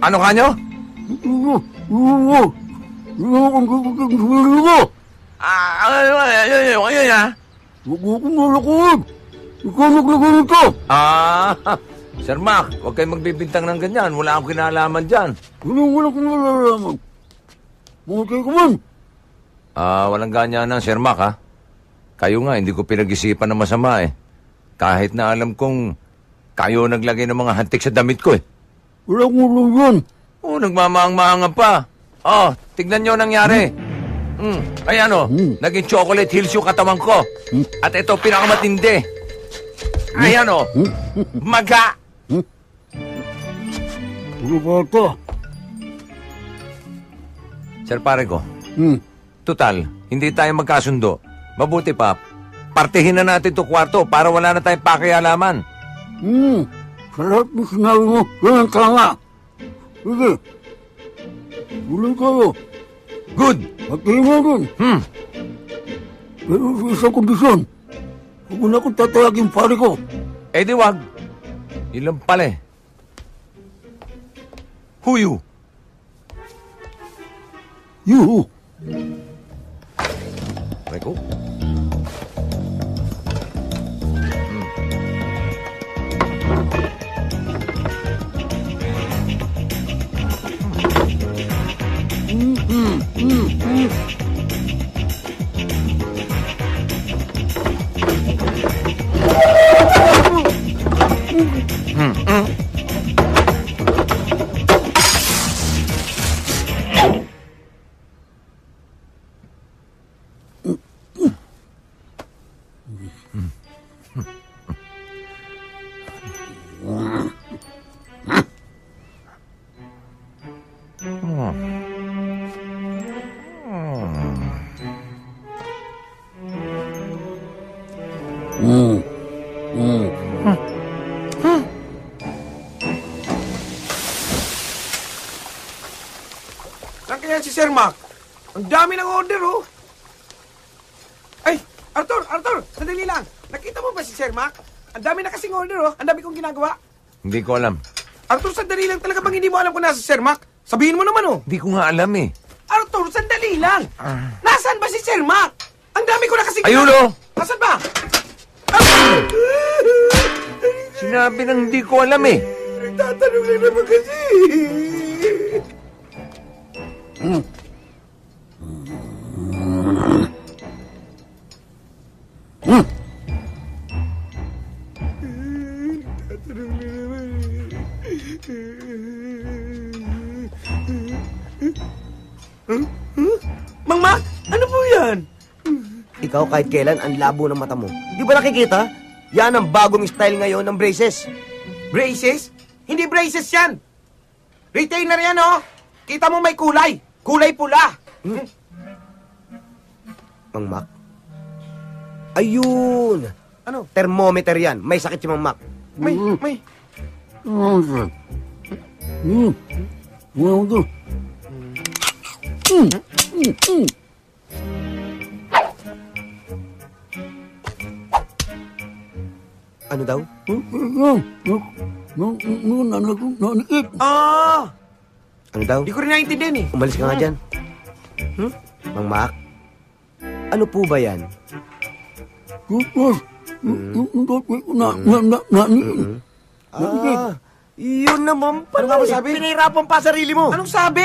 Ano ka nyo? Ah, ano, ano, ano, ano, ano, ha? Huwag mo akong nalakad. Ikaw naglagay nito. Ah, Sir Mac, huwag kayong magbibintang ng ganyan. Wala akong kinalaman dyan. Walang wala kong nalalaman. Mutay ko man. Ah, walang ganyan ng Sir Mac, ha? Kayo nga, hindi ko pinag-isipan na masama, eh. Kahit na alam kong kayo naglagay ng mga hantik sa damit ko, eh. Walang ulo yan. Oo, nagmamaang-maangan pa. Oh, tignan nyo ang nangyari. Mm. Ay ano, naging chocolate hills yung katawan ko. At ito, pinakamatindi. Ay ano, maga. Puro bata. Sir pare ko, Hmm. total, hindi tayo magkasundo. Mabuti pa, partihin na natin to kwarto para wala na tayong pakialaman. Hmm. Sa lahat ng sinabi mo, yan ang tama. Sige. Tuloy kayo. Good. Mo rin. Hmm. Pero sa isang kondisyon. Huwag na akong tatawagin pare ko. Eh di wag. Ilan pala eh. Who you? You. Reko? Dami ng order, oh. Ay, Arthur, Arthur, sandali lang. Nakita mo ba si Sir Mac? Ang dami na kasing order, oh. Ang dami kong ginagawa. Hindi ko alam. Arthur, sandali lang. Talaga bang hindi mo alam kung nasa si Sir Mac? Sabihin mo naman, oh. Hindi ko nga alam eh. Arthur, sandali lang. Nasaan ba si Sir Mac? Ang dami ko na kasing... Ayun, oh. Nasaan ba? Sinabi nang hindi ko alam eh. Nagtatanong lang naman kasi. Mang Mac, ano po yan? Ikaw kahit kailan ang labo ng mata mo. Di ba nakikita? Yan ang bagong style ngayon ng braces. Braces? Hindi braces yan. Retainer yan, oh. Kita mo may kulay. Kulay pula. Mang Mac. Ayun! Ano? Thermometer yan. May sakit si Mang Mac. May, may. Good. Hmm. Hmm. Hmm. Ano daw? Ah! Ano daw? Di ko rin naiintindihan eh. Umalis ka nga dyan. Hmm? Mang Mac? Ano po ba yan? Na, Ah, Yun naman pala. Ano nga ba sabi? Pinahirapan pa sarili mo. Anong sabi?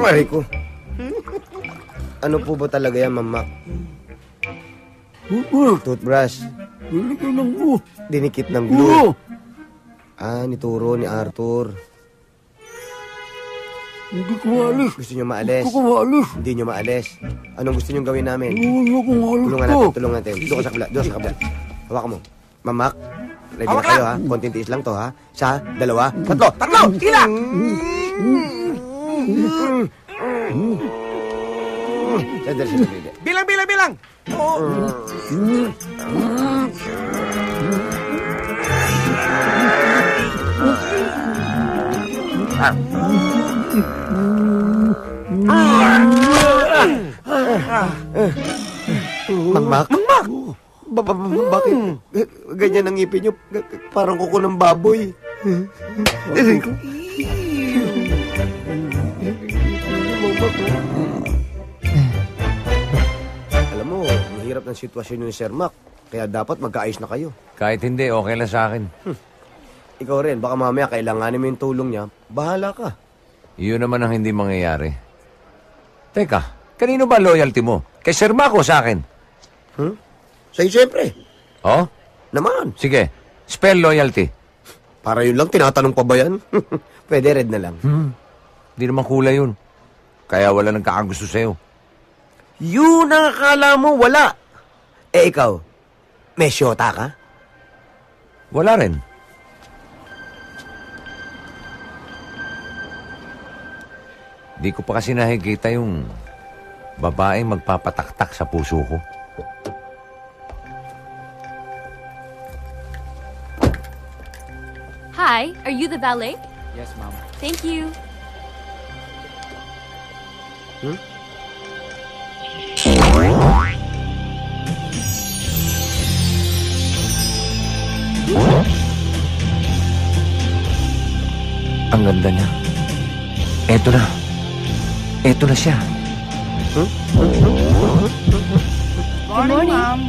Aray ko. Ano po ba talaga yan, mama? Toothbrush. Dinikit ng glue. Dinikit ng glue. Ah, nituro ni Arthur. Hindi ko maalis. Gusto niyo maalis? Gusto ko maalis. Hindi niyo maalis. Anong gusto niyo gawin namin? Hindi ko maalis Tulungan natin, tulungan natin. Doon ka sa kabila, doon sa kabila. Hawak mo. Mamak, ready na kayo ha? Konting tiis lang to ha? Isa, dalawa, tatlo. Tatlo! Tila! Sandali, sandali. Bilang, bilang, bilang! Makmak? Makmak! Ba, ba, ba, bakit? Ganyan ang ngipin niyo. Parang kuko ng baboy. Alam mo, mahirap ng sitwasyon ni Sir Mac. Kaya dapat magkaayos na kayo. Kahit hindi, okay lang sa akin. Ikaw rin, baka mamaya kailanganin mo yung tulong niya. Bahala ka. Iyon naman ang hindi mangyayari. Teka, kanino ba loyalty mo? Kay Sir Mac o sa akin? Hmm? Sa'yo siyempre. Oh? Naman. Sige, spell loyalty. Para yun lang, tinatanong pa ba yan? [laughs] Pwede red na lang. Hmm. Hindi naman kulay yun. Kaya wala nang kakagusto sa'yo. Yun ang akala mo, wala. Eh ikaw, may syota ka? Wala rin. Di ko pa kasi nakikita yung babaeng magpapataktak sa puso ko. Hi, are you the valet? Yes, ma'am. Thank you. Ang ganda niya. Eto na. Eto na siya. Good morning, ma'am.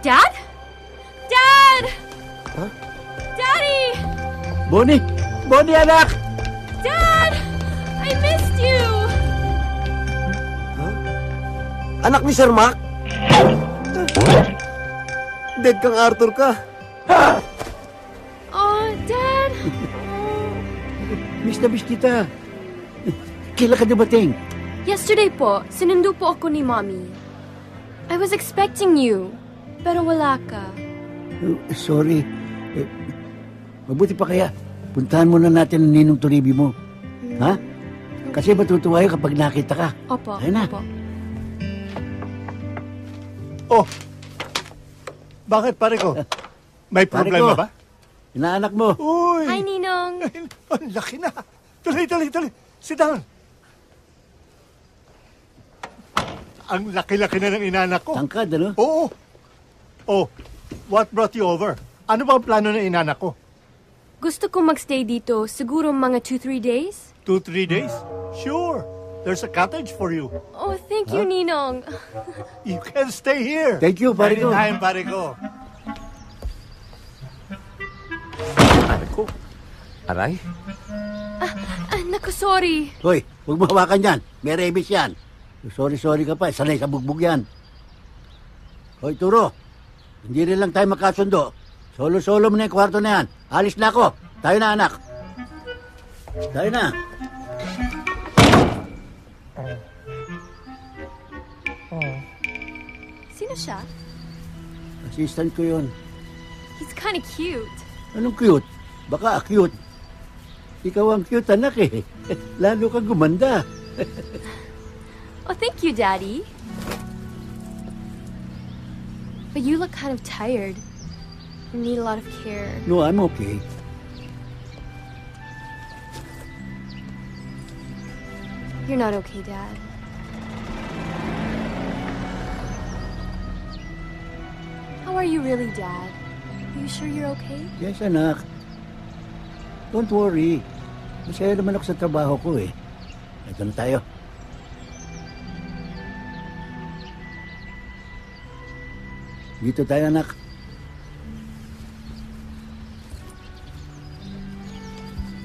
Dad? Dad! Daddy! Bonnie! Bonnie, anak! Dad! I missed you! Anak ni Sir Mac? Dead kang Arthur ka. Oh, Dad! [laughs] Miss na miss kita. Kailan ka dumating? Yesterday po, sinundo po ako ni Mommy. I was expecting you, pero wala ka. Uh, sorry. Eh, mabuti pa kaya. Puntahan muna natin ang ninong turibi mo. Ha? Kasi matutuwa yun kapag nakita ka. Opo, Ayun na. opo. Oh, bakit pare ko? May Pare problema ko. ba? Inaanak mo. Uy! Hi, Ninong. Ang laki na. Tuloy, tuloy, tuloy. Sit down. Ang laki-laki na ng inanak ko. Tangkad, ano? Oo. Oh, what brought you over? Ano ba ang plano ng inanak ko? Gusto ko magstay dito, siguro mga 2-3 days? Two, three days? Sure. There's a cottage for you. Oh, thank you, Huh? Ninong. You can stay here. Thank you, pare ko. Anytime, pare ko. Aray? Ah, naku, sorry. Hoy, huwag mo hawakan yan. May rabies yan. Sorry, sorry ka pa. Sanay sa bugbog yan. Hoy, Turo. Hindi rin lang tayo makasundo. Solo-solo mo na yung kwarto na yan. Alis na ako. Tayo na, anak. Tayo na. Sino siya? Assistant ko yun. He's kind of cute. Anong cute? Baka cute. Ikaw ang cute, anak eh. [laughs] Lalo kang gumanda. [laughs] Oh, thank you, Daddy. But you look kind of tired. You need a lot of care. No, I'm okay. You're not okay, Dad. How are you really, Dad? Are you sure you're okay? Yes, anak. Don't worry. Masaya naman ako sa trabaho ko eh. Ito na tayo. Dito tayo, anak.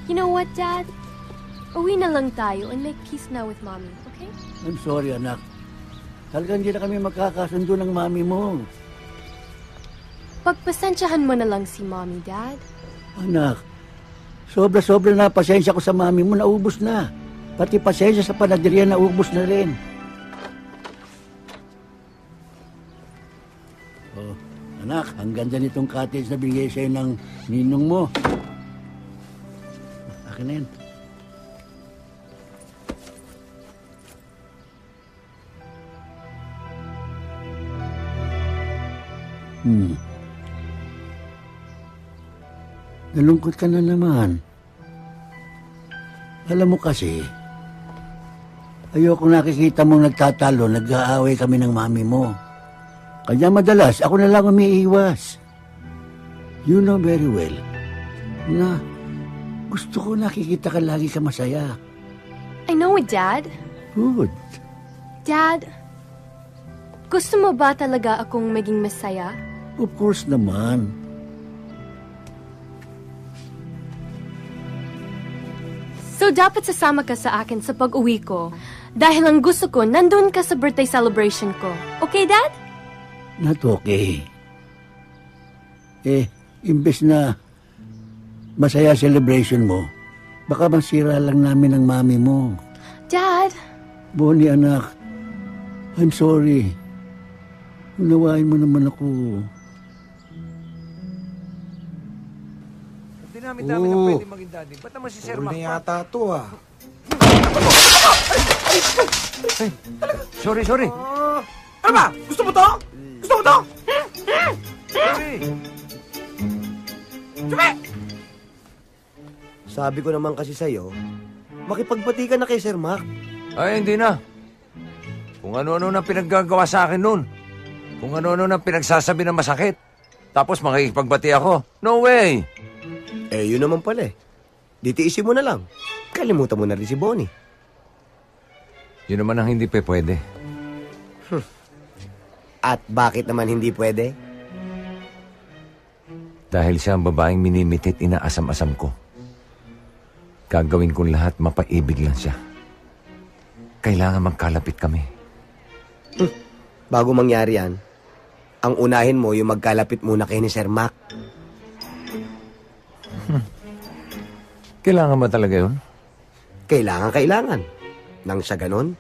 You know what, Dad? Uwi na lang tayo and make peace now with Mommy, okay? I'm sorry, anak. Talagang hindi na kami magkakasundo ng mami mo. Pagpasensyahan mo na lang si Mommy, Dad. Anak, sobra-sobra na pasensya ko sa mami mo, naubos na. Pati pasensya sa panaderya, naubos na rin. Oh, anak, ang ganda nitong cottage na bigay sa'yo ng ninong mo. Akin na yan. Hmm. Nalungkot ka na naman. Alam mo kasi, ayoko nakikita mong nagtatalo, nag-aaway kami ng mami mo. Kaya madalas, ako na lang umiiwas. You know very well na gusto ko nakikita ka lagi ka masaya. I know it, Dad. Good. Dad, gusto mo ba talaga akong maging masaya? Of course naman. So dapat sasama ka sa akin sa pag-uwi ko dahil ang gusto ko nandun ka sa birthday celebration ko. Okay, Dad? Not okay. Eh, imbes na masaya celebration mo, baka masira lang namin ang mami mo. Dad, Bonnie, anak, I'm sorry. Unawain mo naman ako. Dinami-dami na Oo. pwede maging daddy. Ba't naman si Sir Puro Mac? na yata to ah. Sorry, sorry. Ano ba? Gusto mo to? Gusto mo to? Sorry. Sabi ko naman kasi sa'yo, makipagbati ka na kay Sir Mac. Ay, hindi na. Kung ano-ano na pinaggagawa sa akin noon. Kung ano-ano na pinagsasabi na masakit. Tapos makikipagbati ako. No way! Eh, yun naman pala eh. Ditiisin mo na lang. Kalimutan mo na rin si Bonnie. Yun naman ang hindi pa pwede. At bakit naman hindi pwede? Dahil siya ang babaeng minimitit inaasam-asam ko. Gagawin kong lahat mapaibig lang siya. Kailangan magkalapit kami. Bago mangyari yan, ang unahin mo yung magkalapit muna kay ni Sir Mac. [laughs] Kailangan ba talaga yun? Kailangan, kailangan. Nang sa ganon,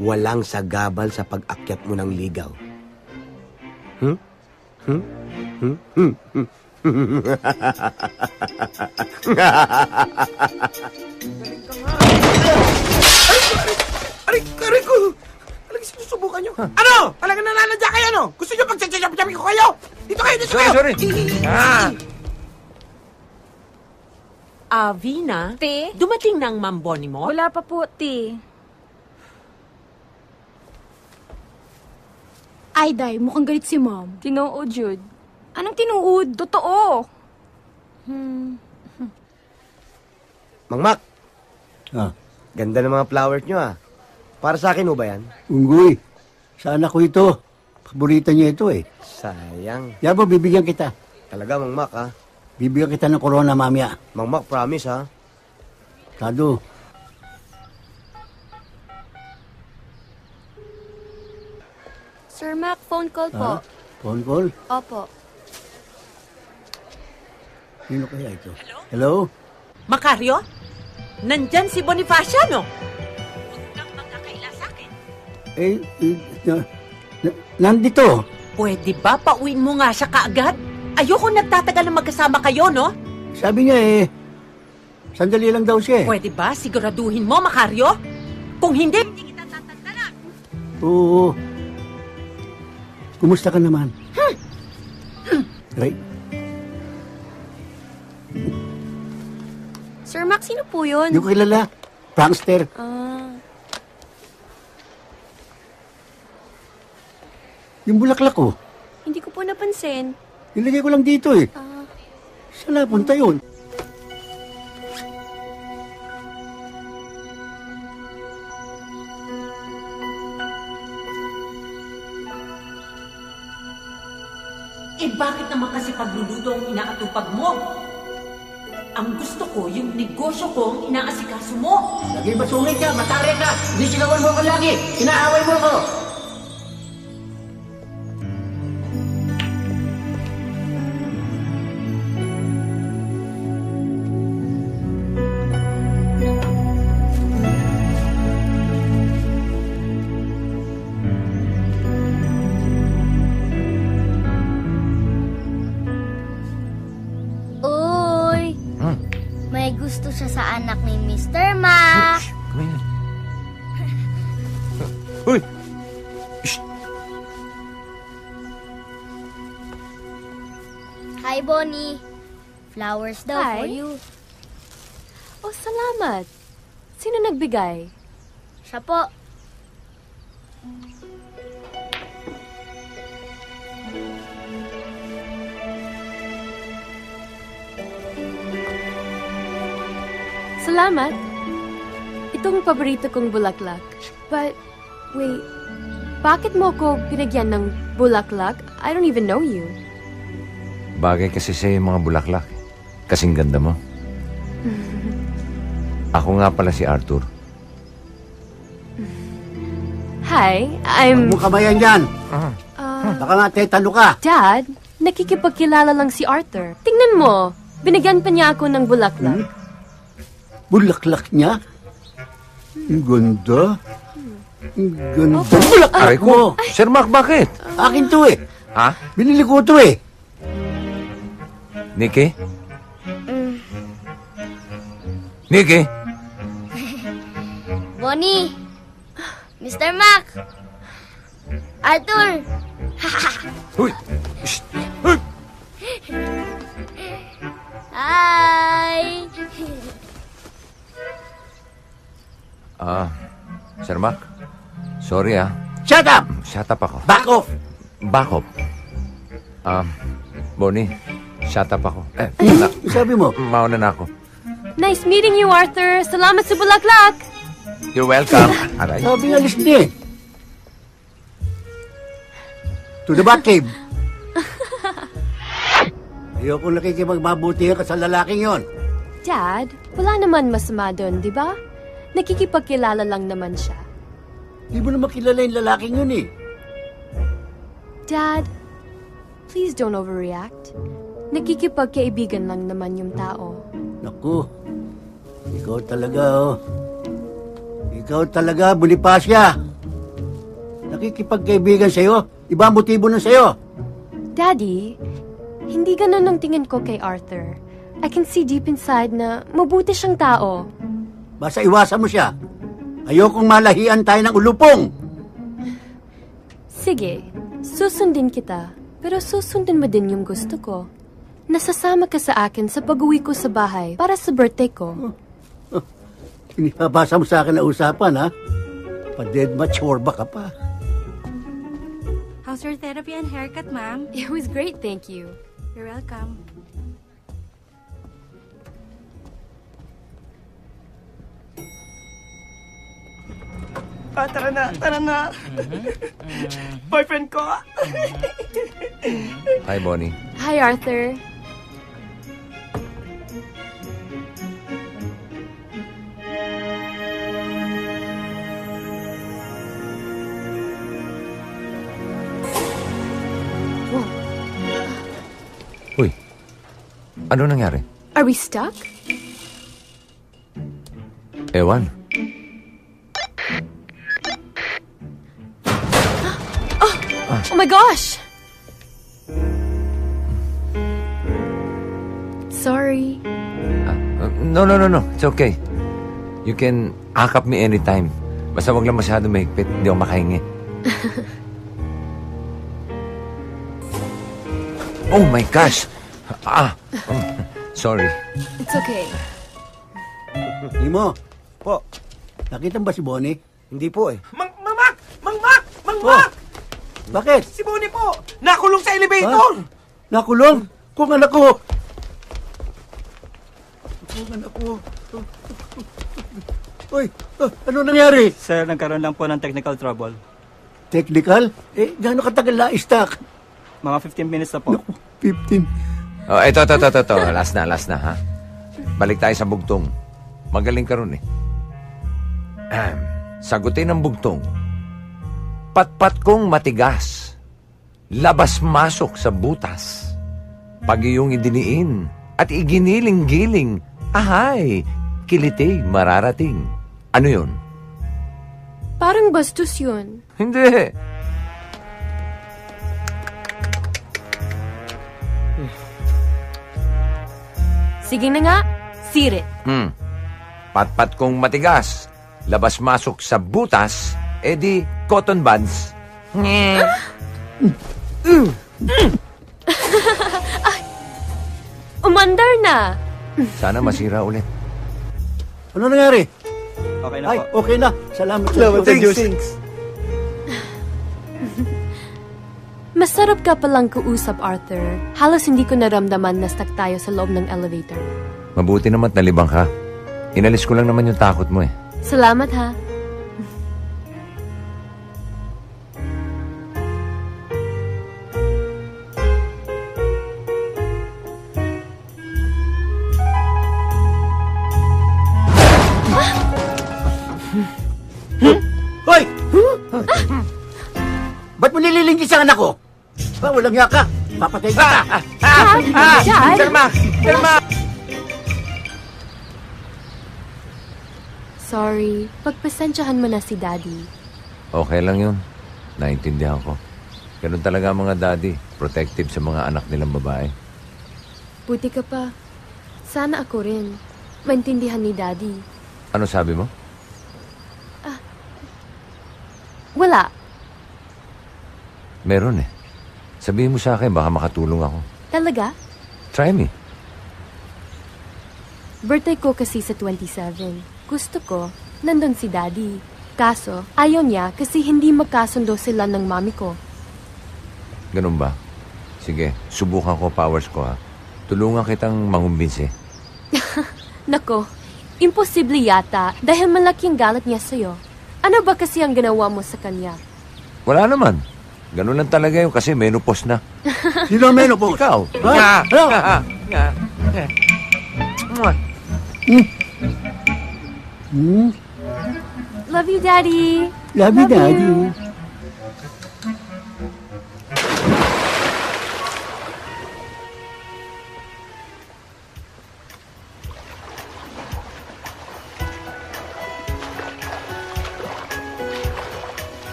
walang sagabal sa pag-akyat mo ng ligaw. Hmm? Hmm? Hmm? Hmm? Hmm? Aray, aray ko! Talagang sinusubukan nyo. Ano? Talagang nananadya kayo, no? Gusto nyo pagsasasabi ko kayo? Dito kayo, dito Sorry, kayo! sorry. Ah! Ah, Vina? Te? Dumating na ang mamboni mo? Wala pa po, te. Ay, Day, mukhang galit si Mom. Tinuod, Jude. Anong tinuod? Totoo. Hmm. Mang Mac, Ah, ganda ng mga flowers nyo ah. Para sa akin ho ba yan? unggoy. Sa anak ko ito. Paborito niya ito eh. Sayang. Yabo, bibigyan kita. Talaga, Mang Mac ah. Bibigyan kita ng corona mamaya. Mang Mac, promise ha. Tado. Sir Mac, phone call po. Ha? Phone call? Opo. Sino kaya ito? Hello? Macario? Nandyan si Bonifaciano. Eh, eh na, na, nandito. Pwede ba pauwiin mo nga siya kaagad? Ayoko nagtatagal na magkasama kayo, no? Sabi niya eh, sandali lang daw siya eh. Pwede ba siguraduhin mo, Macario? Kung hindi, Oo. Kumusta ka naman? Right? Sir Mac, sino po yun? Hindi ko kilala. Prankster. Ah, Yung bulaklak ko. hindi ko po napansin. Nilagay ko lang dito eh. Ah, Saan napunta yun? Eh bakit naman kasi pagluluto ang inaatupag mo? Ang gusto ko, yung negosyo ko ang inaasikaso mo. Lagi masungit ka, matari ka. Hindi sigawan mo ko lagi. Inaaway mo ko. Bonnie. Flowers daw Hi. for you. Oh, salamat. Sino nagbigay? Siya po. Salamat. Itong paborito kong bulaklak. But, wait. Bakit mo ko pinagyan ng bulaklak? I don't even know you. Bagay kasi sa'yo yung mga bulaklak. Kasing ganda mo. [laughs] Ako nga pala si Arthur. Hi, I'm... Huwag mo kamayan yan. Uh, Baka nga tetano ka. Dad, nakikipagkilala lang si Arthur. Tingnan mo, binigyan pa niya ako ng bulaklak. Bulaklak niya? Ang ganda. Ang ganda. Bulaklak Aray mo. ko. Sir Mark, bakit? Akin to eh. Ha? Binili ko to eh. Nikki? Nikki? [laughs] Bonnie! Mr. Mac! Arthur! [laughs] Uy! Uy! Hi! Ah, Sir Mark? Sorry ah. Shut up! Shut up ako. Back off! Back up. Ah, Bonnie, shut up ako. Eh, na, sabi mo? Mauna na ako. Nice meeting you, Arthur. Salamat sa bulaklak. You're welcome. Aray. Sabi nga alis niya eh. To the Batcave. [laughs] Ayoko nakikipagmabuti ka sa lalaking yon. Dad, wala naman masama doon, di ba? Nakikipagkilala lang naman siya. Di mo naman kilala yung lalaking yun eh. Dad, please don't overreact. Nakikipagkaibigan lang naman yung tao. Naku, ikaw talaga oh. Ikaw talaga, Bonifacia. Nakikipagkaibigan sa'yo. Iba ang motibo nun sa'yo. Daddy, hindi ganun ang tingin ko kay Arthur. I can see deep inside na mabuti siyang tao. Basta iwasan mo siya. Ayokong malahian tayo ng ulupong. Sige, susundin kita. Pero susundin mo din yung gusto ko. Nasasama ka sa akin sa pag-uwi ko sa bahay para sa birthday ko. Inipabasa mo sa akin na usapan, ha? Pa-dead mature ba ka pa? How's your therapy and haircut, ma'am? [laughs] It was great, thank you. You're welcome. Ah, tara na, tara na. [laughs] Boyfriend ko. [laughs] Hi, Bonnie. Hi, Arthur. Uy, ano nangyari? Are we stuck? Ewan. [gasps] Oh my gosh! Sorry. Uh, no, no, no, no. It's okay. You can akap me anytime. Basta wag lang masyado mahigpit. Hindi ako makahingi. [laughs] oh my gosh! Ah! oh, sorry. It's okay. Imo. Po. Nakita mo ba si Bonnie? Hindi po eh. Mang, Mang Mac! Mang Mac! Mang Mac! Bakit? Si Bonnie po! Nakulong sa elevator! Nakulong? Kung anak ko. Kung anak ko. Uy, ah, ano nangyari? Sir, nagkaroon lang po ng technical trouble. Technical? Eh, gaano katagal na stock? Mga 15 minutes na po. 15. Oh, ito, ito, ito, ito, ito. Last na, last na, ha? Balik tayo sa bugtong. Magaling ka ron, eh. Ahem. Sagutin ang bugtong. Patpat kong matigas. Labas-masok sa butas. Pag iyong idiniin at iginiling-giling, ahay, kiliti mararating. Ano yun? Parang bastos yun. Hindi. Sige na nga, sirit. Hmm. Patpat kong matigas. Labas-masok sa butas, edi cotton buds. Nye. [laughs] Umandar na. Sana masira ulit. Ano nangyari? Okay na Ay, po. okay na. Salamat sa Salamat sa Diyos. Diyos. Masarap ka palang kausap, Arthur. Halos hindi ko naramdaman na stuck tayo sa loob ng elevator. Mabuti naman at nalibang ka. Inalis ko lang naman yung takot mo eh. Salamat ha. Ba, walang yaka. Papatay ka. Ah! Ah! Dad? Sirma! Sirma! Sorry. Pagpasensyahan mo na si Daddy. Okay lang yun. Naintindihan ko. Ganun talaga ang mga daddy. Protective sa mga anak nilang babae. Buti ka pa. Sana ako rin. Maintindihan ni Daddy. Ano sabi mo? Wala. Meron eh. Sabihin mo sa akin, baka makatulong ako. Talaga? Try me. Birthday ko kasi sa 27. Gusto ko, nandun si Daddy. Kaso, ayaw niya kasi hindi magkasundo sila ng mami ko. Ganun ba? Sige, subukan ko powers ko ha. Tulungan kitang mangumbinsi. [laughs] Nako, imposible yata dahil malaking galit niya sa'yo. Ano ba kasi ang ginawa mo sa kanya? Wala naman. Ganun lang talaga yun kasi menopause na. [laughs] Sino ang menopause? Ikaw. Ha? Nga. Ano? Nga. Nga. Mwah. Hmm? Love you, Daddy. Love you, Daddy. Eto,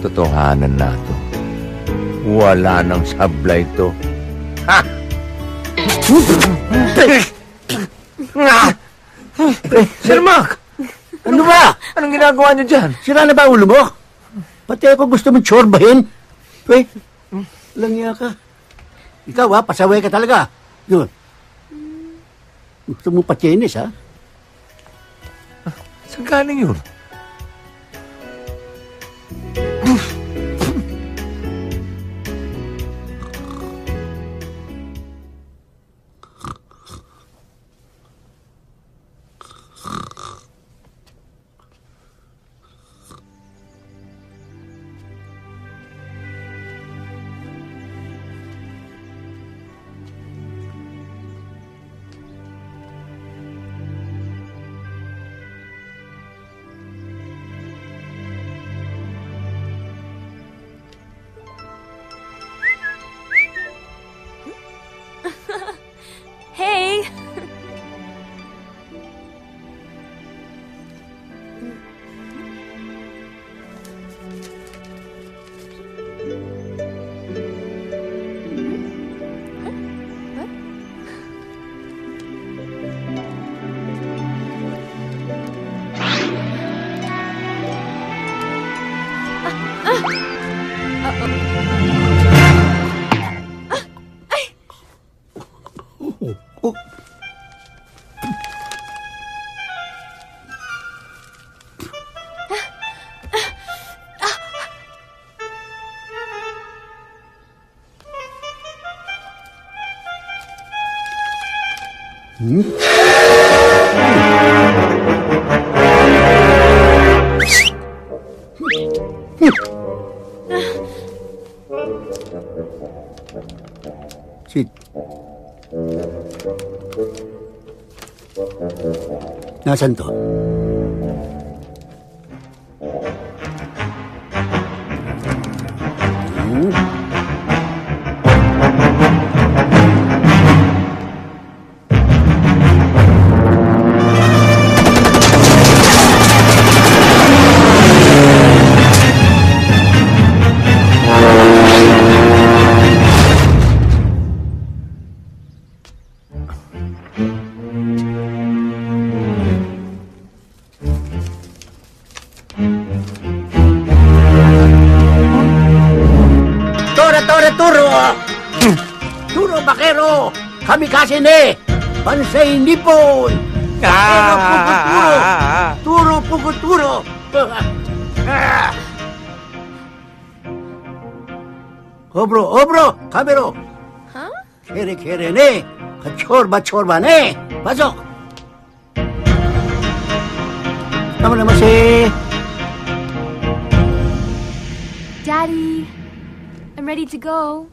totohanan na to. Wala nang sablay to. Ha! Sir Mark! Ano ba? Anong ginagawa niyo dyan? Sira na ba ang ulo mo? Pati ako gusto mong tsorbahin. Uy, lang niya ka. Ikaw ha, pasaway ka talaga. Yun. Gusto mo patinis ha? Saan galing yun? Nasaan Pansay nipon! Bakero, pugo, turo! Turo, pugo, turo! [laughs] Obro, obro! Kamero! Huh? Kere, kere ne! Kachorba, chorba ne! Pasok! Tama naman si... Daddy, I'm ready to go.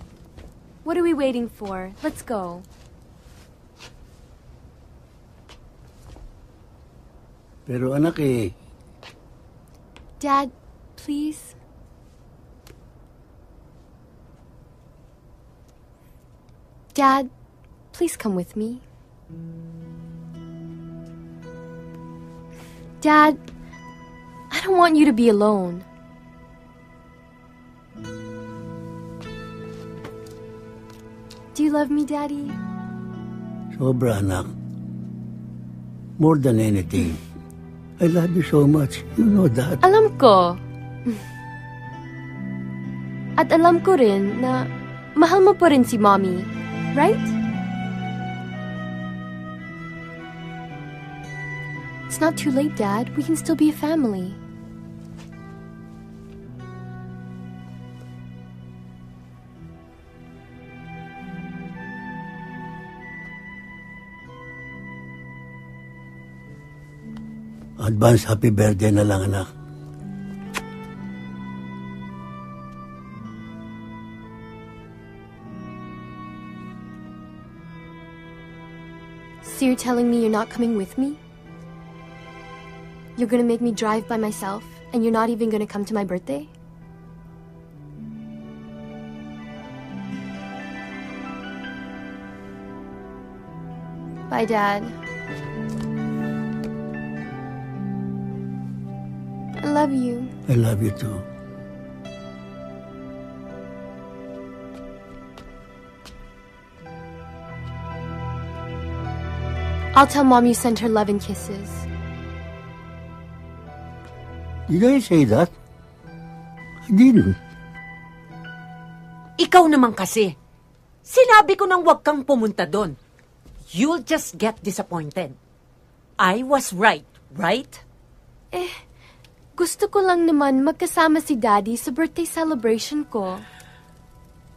What are we waiting for? Let's go. Pero anak eh, Dad, please. Dad, please come with me. Dad, I don't want you to be alone. Do you love me, Daddy? sobra anak. More than anything. I love you so much. You know that. Alam ko. At alam ko rin na mahal mo pa rin si Mommy. Right? It's not too late, Dad. We can still be a family. Advance happy birthday na lang anak. So you're telling me you're not coming with me? You're gonna make me drive by myself, and you're not even gonna come to my birthday? Bye, Dad. I love you. I love you too. I'll tell Mom you sent her love and kisses. Did I say that? I didn't. Ikaw naman kasi. Sinabi ko nang huwag kang pumunta doon. You'll just get disappointed. I was right, right? Eh, gusto ko lang naman magkasama si Daddy sa birthday celebration ko.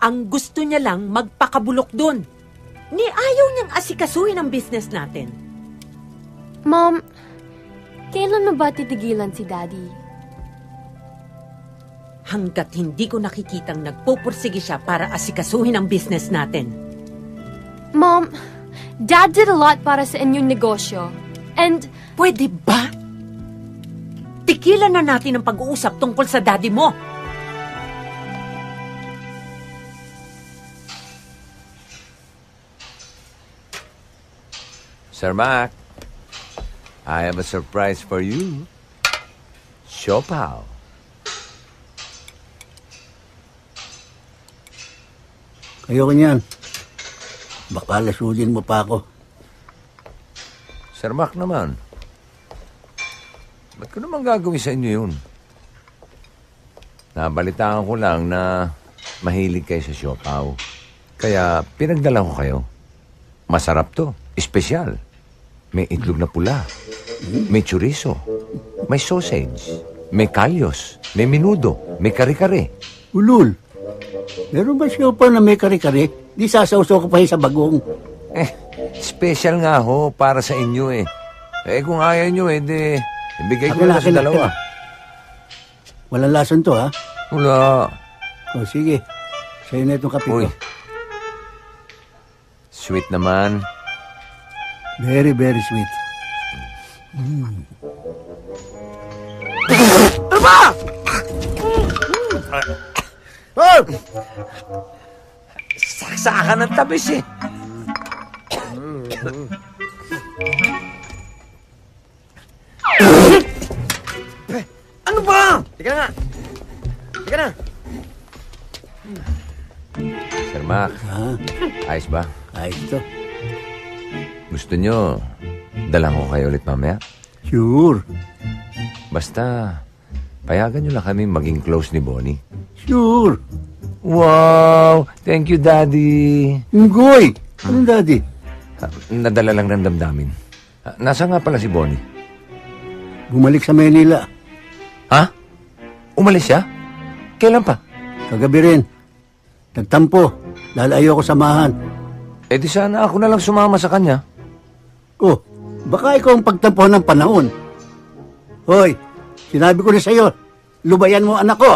Ang gusto niya lang magpakabulok doon. Ni ayaw niyang asikasuhin ang business natin. Mom, kailan mo ba titigilan si Daddy? Hanggat hindi ko nakikitang nagpupursige siya para asikasuhin ang business natin. Mom, Dad did a lot para sa inyong negosyo. And... Pwede ba? Tikilan na natin ang pag-uusap tungkol sa daddy mo. Sir Mac, I have a surprise for you. Siopaw. Ayoko niyan. Baka lasudin mo pa ako. Sir Mac naman. Ba't ko naman gagawin sa inyo yun? Nabalitaan ko lang na mahilig kayo sa siopaw. Kaya pinagdala ko kayo. Masarap to. Espesyal. May itlog na pula. May chorizo. May sausage. May kalyos. May minudo. May kare-kare. Ulul. Meron ba siya pa na may kare-kare? Di sasawsaw ko pa sa bagong. Eh, Special nga ho para sa inyo eh. Eh kung ayaw nyo eh, di, ibigay ko Akin na, sa akin dalawa. akin Walang lason to, ha? Wala. O, sige. Sa'yo na itong kape ko. Uy. Sweet naman. Very, very sweet. Mm. Ano ba? Oh! Saksakan ng tabis eh. [laughs] Ano ba? Teka na nga. Teka na. Sir Mac, ayos ba? Ayos to. Gusto nyo, dalang ko kayo ulit mamaya? Sure. Basta, payagan nyo lang kami maging close ni Bonnie. Sure. Wow! Thank you, Daddy. Ngoy! Anong daddy? Ah, Nadala lang ng damdamin. Ah, Nasa nga pala si Bonnie? Bumalik sa Manila. Ha? Umalis siya? Kailan pa? Kagabi rin. Nagtampo. Dahil ayoko samahan. Eh di sana ako na lang sumama sa kanya. Oh, baka ikaw ang pagtampuhan ng panahon. Hoy, sinabi ko na sa'yo, lubayan mo anak ko.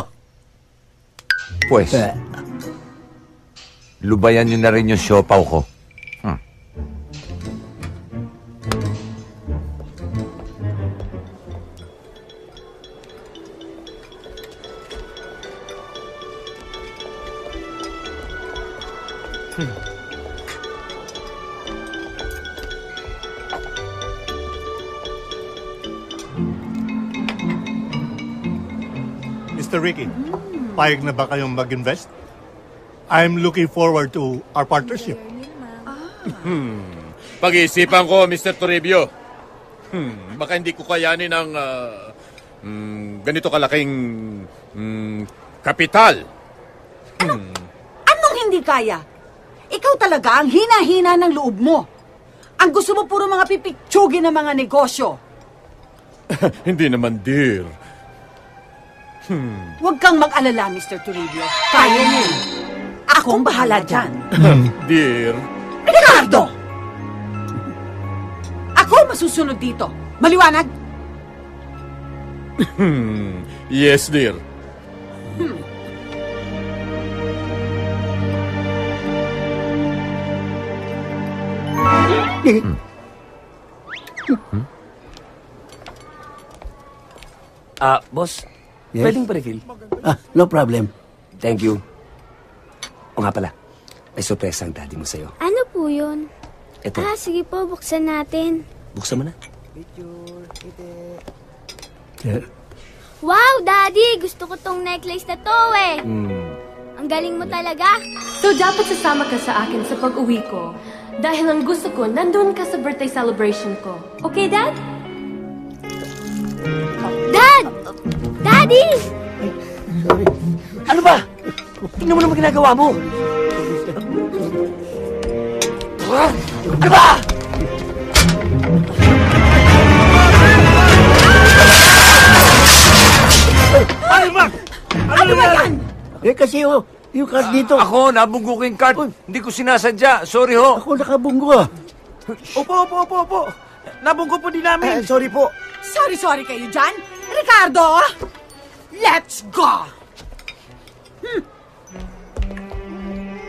Pues, lubayan nyo na rin yung siopaw ko. Mr. Ricky, payag na ba kayong mag-invest? I'm looking forward to our partnership. Hmm. Pag-iisipan ko, Mr. Toribio. Hmm. Baka hindi ko kayanin ang ah, hmm, ganito kalaking hmm, kapital. Hmm. Anong hindi kaya? Ikaw talaga ang hina-hina ng loob mo. Ang gusto mo puro mga pipitsugin ng mga negosyo. [laughs] hindi naman, dear. Hmm. Huwag kang mag-alala, Mr. Toribio. Kaya niyo. Akong bahala dyan. [laughs] dear. Ricardo! Ako masusunod dito. Maliwanag? Hmm. [laughs] Yes, dear. Hmm. Ah, boss. Yes? Pwedeng pa-refill? Ah, no problem. Thank you. O nga pala, may sorpresa ang daddy mo sa'yo. Ano po yun? Ito. Ah, sige po, buksan natin. Buksan mo na. Wow, Daddy! Gusto ko tong necklace na to eh. Hmm. Ang galing mo talaga. So, dapat sasama ka sa akin sa pag-uwi ko. Dahil ang gusto ko, nandun ka sa birthday celebration ko. Okay, Dad? Dad! Daddy! Ano ba? Tingnan mo naman ginagawa mo. Ano ba? Ano ba? Ano, ba yan? Eh kasi oh, yung card dito. Ako, nabunggo ko yung card. Hindi ko sinasadya. Sorry ho. Ako nakabunggo ah. Opo, opo, opo, opo. Nabunggo po din namin. sorry po. Sorry, sorry kayo dyan. Ricardo! Let's go!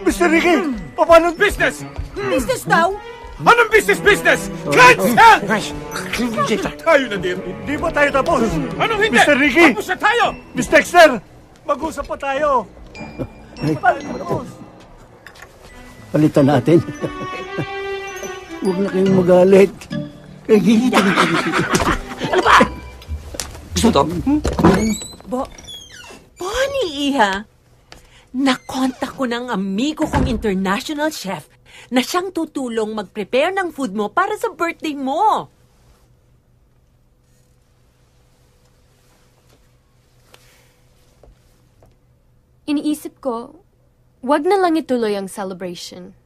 Mr. Ricky, paano? Business! Business daw? Anong business, business? Cancel! Tayo na, dear. Hindi pa tayo tapos. Anong hindi? Mr. Ricky! Tapos na tayo! Miss Dexter! Mag-usap pa tayo. Palitan natin. Huwag na kayong magalit. ano ba? To? Bo, Bonnie, Iha. Nakontak ko ng amigo kong international chef na siyang tutulong mag-prepare ng food mo para sa birthday mo. Iniisip ko, wag na lang ituloy ang celebration.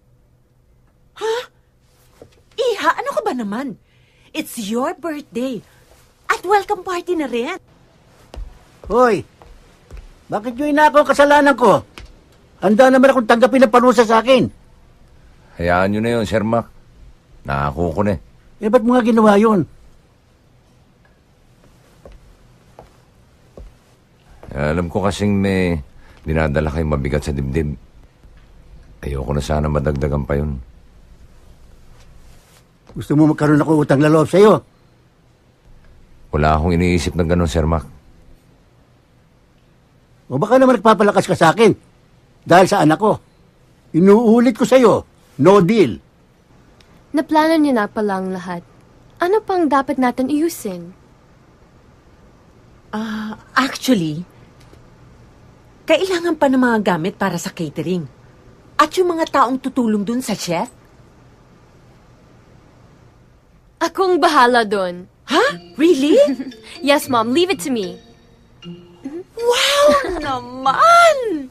Iha, ano ka ba naman? It's your birthday. At welcome party na rin. Hoy, bakit nyo inako ang kasalanan ko? Handa naman akong tanggapin ang parusa sa akin. Hayaan nyo na yun, Sir Mac. Nakako ko na eh. Eh, ba't mo nga ginawa yun? Eh, Alam ko kasing may dinadala kayong mabigat sa dibdib. Ayoko na sana madagdagan pa yun. Gusto mo magkaroon ako utang na loob sa'yo? Wala akong iniisip na gano'n, Sir Mac. O baka naman nagpapalakas ka sa akin. Dahil sa anak ko. Inuulit ko sa'yo, no deal. Naplano niyo na pala ang lahat. Ano pang dapat natin iusin? Ah, actually, kailangan pa ng mga gamit para sa catering. At yung mga taong tutulong dun sa chef. Akong bahala doon. Ha? Really? [laughs] yes, Mom. Leave it to me. Wow naman!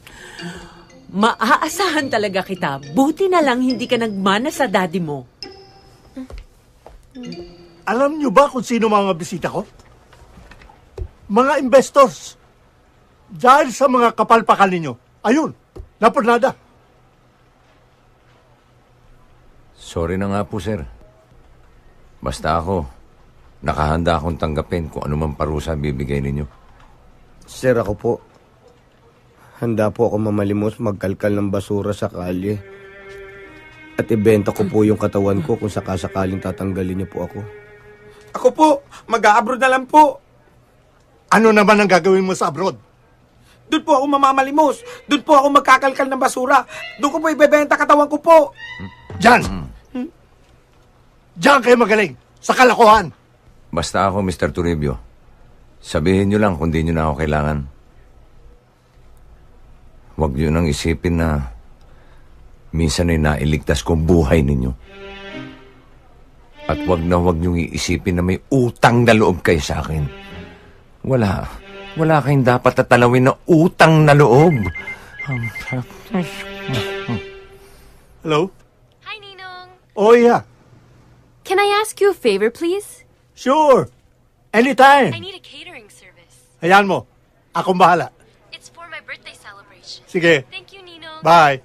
Maaasahan talaga kita. Buti na lang hindi ka nagmana sa daddy mo. Alam niyo ba kung sino mga bisita ko? Mga investors. Dahil sa mga kapalpakan ninyo. Ayun, napunada. Sorry na nga po, sir. Basta ako, nakahanda akong tanggapin kung anumang parusa bibigay ninyo. Sir, ako po. Handa po ako mamalimos magkalkal ng basura sa kalye. At ibenta ko po yung katawan ko kung sakasakaling tatanggalin niyo po ako. Ako po, mag-a-abroad na lang po. Ano naman ang gagawin mo sa abroad? Doon po ako mamamalimos. Doon po ako magkakalkal ng basura. Doon ko po ibebenta katawan ko po. Diyan! Diyan kayo magaling. Sa kalakuhan. Basta ako, Mr. Toribio. Sabihin nyo lang kung di nyo na ako kailangan. Huwag nyo nang isipin na minsan ay nailigtas ko ang buhay ninyo. At huwag na huwag nyo iisipin na may utang na loob kayo sa akin. Wala. Wala kayong dapat tatalawin na utang na loob. Hello? Hi, Ninong. Oh, yeah. Can I ask you a favor, please? Sure. Anytime. I need a catering service. Hayaan mo. Akong bahala. It's for my birthday celebration. Sige. Thank you, Ninong. Bye.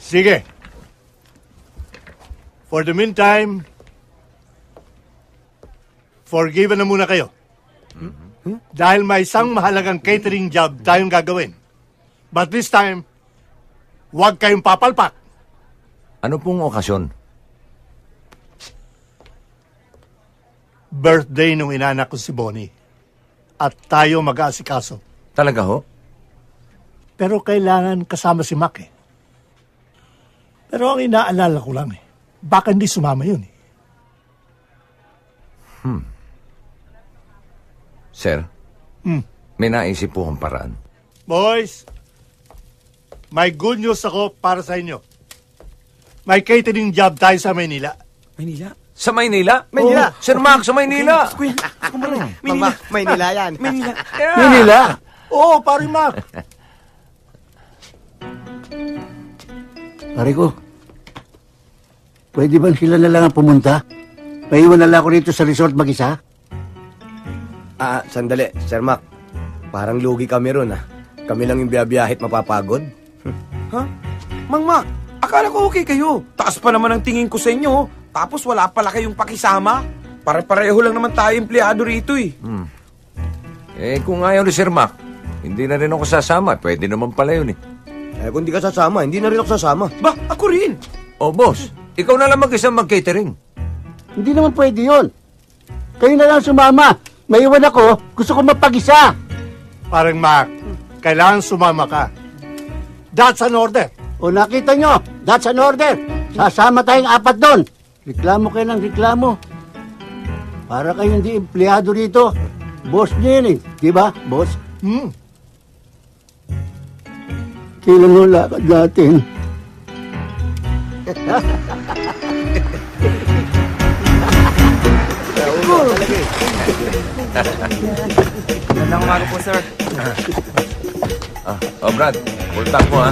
Sige. For the meantime, forgiven na muna kayo. Dahil may isang mahalagang catering job tayong gagawin. But this time, huwag kayong papalpak. Ano pong okasyon? Birthday nung inanak ko si Bonnie. At tayo mag-aasikaso. Talaga ho? Pero kailangan kasama si Mac eh. Pero ang inaalala ko lang eh, baka hindi sumama yun eh. Hmm. Sir, Hmm. may naisip po akong paraan. Boys, may good news ako para sa inyo. May catering job tayo sa Maynila. Maynila? Sa Maynila? Maynila. Oh, Sir Mac, sa Maynila. Mama, Maynila yan. Maynila. Maynila? Oo, oh, pare Mac. Pare ko, pwede ba sila na lang ang pumunta? Maiwan na lang ako dito sa resort mag-isa? Ah, sandali, Sir Mac. Parang lugi kami ron ah. Kami lang yung biyabiyahit mapapagod. Ha? Mang Mac, akala ko okay kayo. Taas pa naman ang tingin ko sa inyo. Tapos wala pala kayong pakisama. Pare-pareho lang naman tayo empleyado rito eh. Hmm. Eh, kung ayaw ni Sir Mac, hindi na rin ako sasama. Pwede naman pala yun eh. Eh, kung di ka sasama, hindi na rin ako sasama. Ba, ako rin. O, boss, ikaw na lang mag-isa mag-catering. Hindi naman pwede yun. Kayo na lang sumama. Maiwan ako, gusto ko mapag-isa. Parang Mac, kailangan sumama ka. That's an order. O nakita nyo, that's an order. Sasama tayong apat doon. Reklamo kayo ng reklamo. Para kayo hindi empleyado rito. Boss niyo yun eh. Di ba, boss? Hmm. Kailan ho lakad natin? Magandang umaga po, sir. Ah, oh, Brad, full tank mo, ha?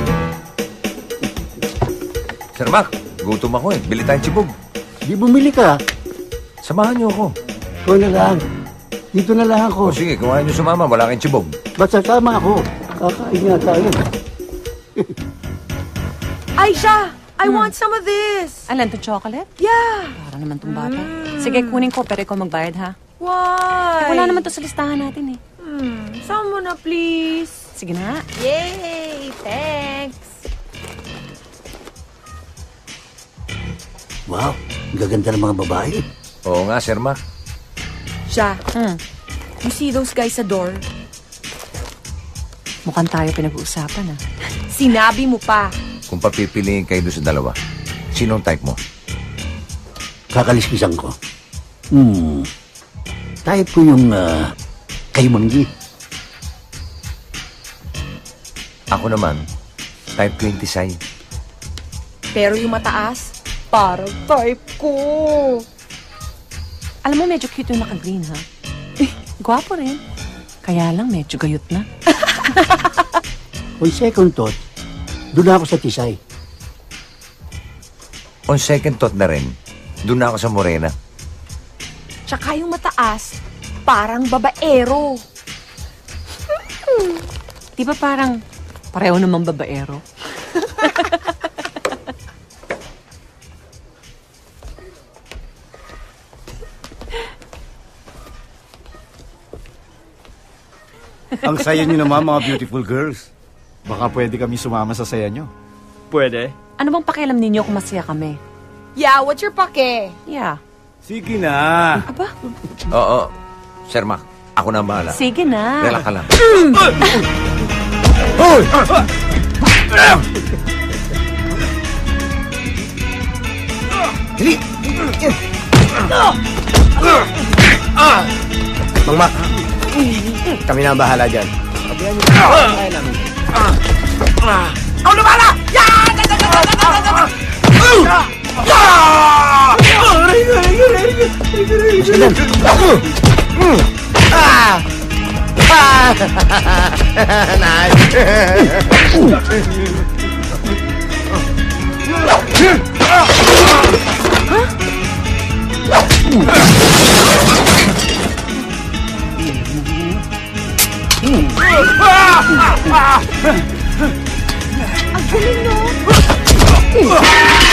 Sir Mac, gutom ako eh. Bili tayong chibog. Di bumili ka. Samahan niyo ako. Ikaw na lang. Dito na lang ako. O sige, ayaw niyo sumama, wala kayong chibog. Basta sama ako. Kakain nga tayo. Aisha, I want some of this. Alan to chocolate? Yeah. Para naman tong bata. Sige, kunin ko, pero ikaw magbayad, ha? Why? Eh, wala naman to sa listahan natin, eh. Hmm, sama mo na, please. Sige na. Yay! Thanks. Wow, ang gaganda ng mga babae. Oo nga, Sir Mac. Siya, you see those guys sa door? Mukhang tayo pinag-uusapan, ah. [laughs] Sinabi mo pa. Kung papipiliin kayo doon sa dalawa, sinong type mo? Kakaliskisan ko. Hmm. Tayo po yung uh, kay Manggi. Ako naman, type 26. Pero yung mataas, parang type ko. Alam mo, medyo cute yung naka-green, ha? Gwapo rin. Kaya lang, medyo gayot na. [laughs] On second thought, doon ako sa Tisay. On second thought na rin, doon ako sa Morena. Tsaka yung mataas, parang babaero. [laughs] Di ba parang pareho namang babaero? [laughs] Ang saya niyo naman, mga beautiful girls. Baka pwede kami sumama sa saya niyo. Pwede. Ano bang pakialam ninyo kung masaya kami? Yeah, what's your pake? Yeah. Sige na. Oo, Sir Mac, ako na ang bahala. Sige na. Relax ka lang. [coughs] Hoy! Dali! Mang Mac, kami na ang bahala dyan. Pabayaan niyo na. Kaya namin. Ako na bala! Yeah! Ah! Ah! Ang [laughs] galing, no? Wow! Thank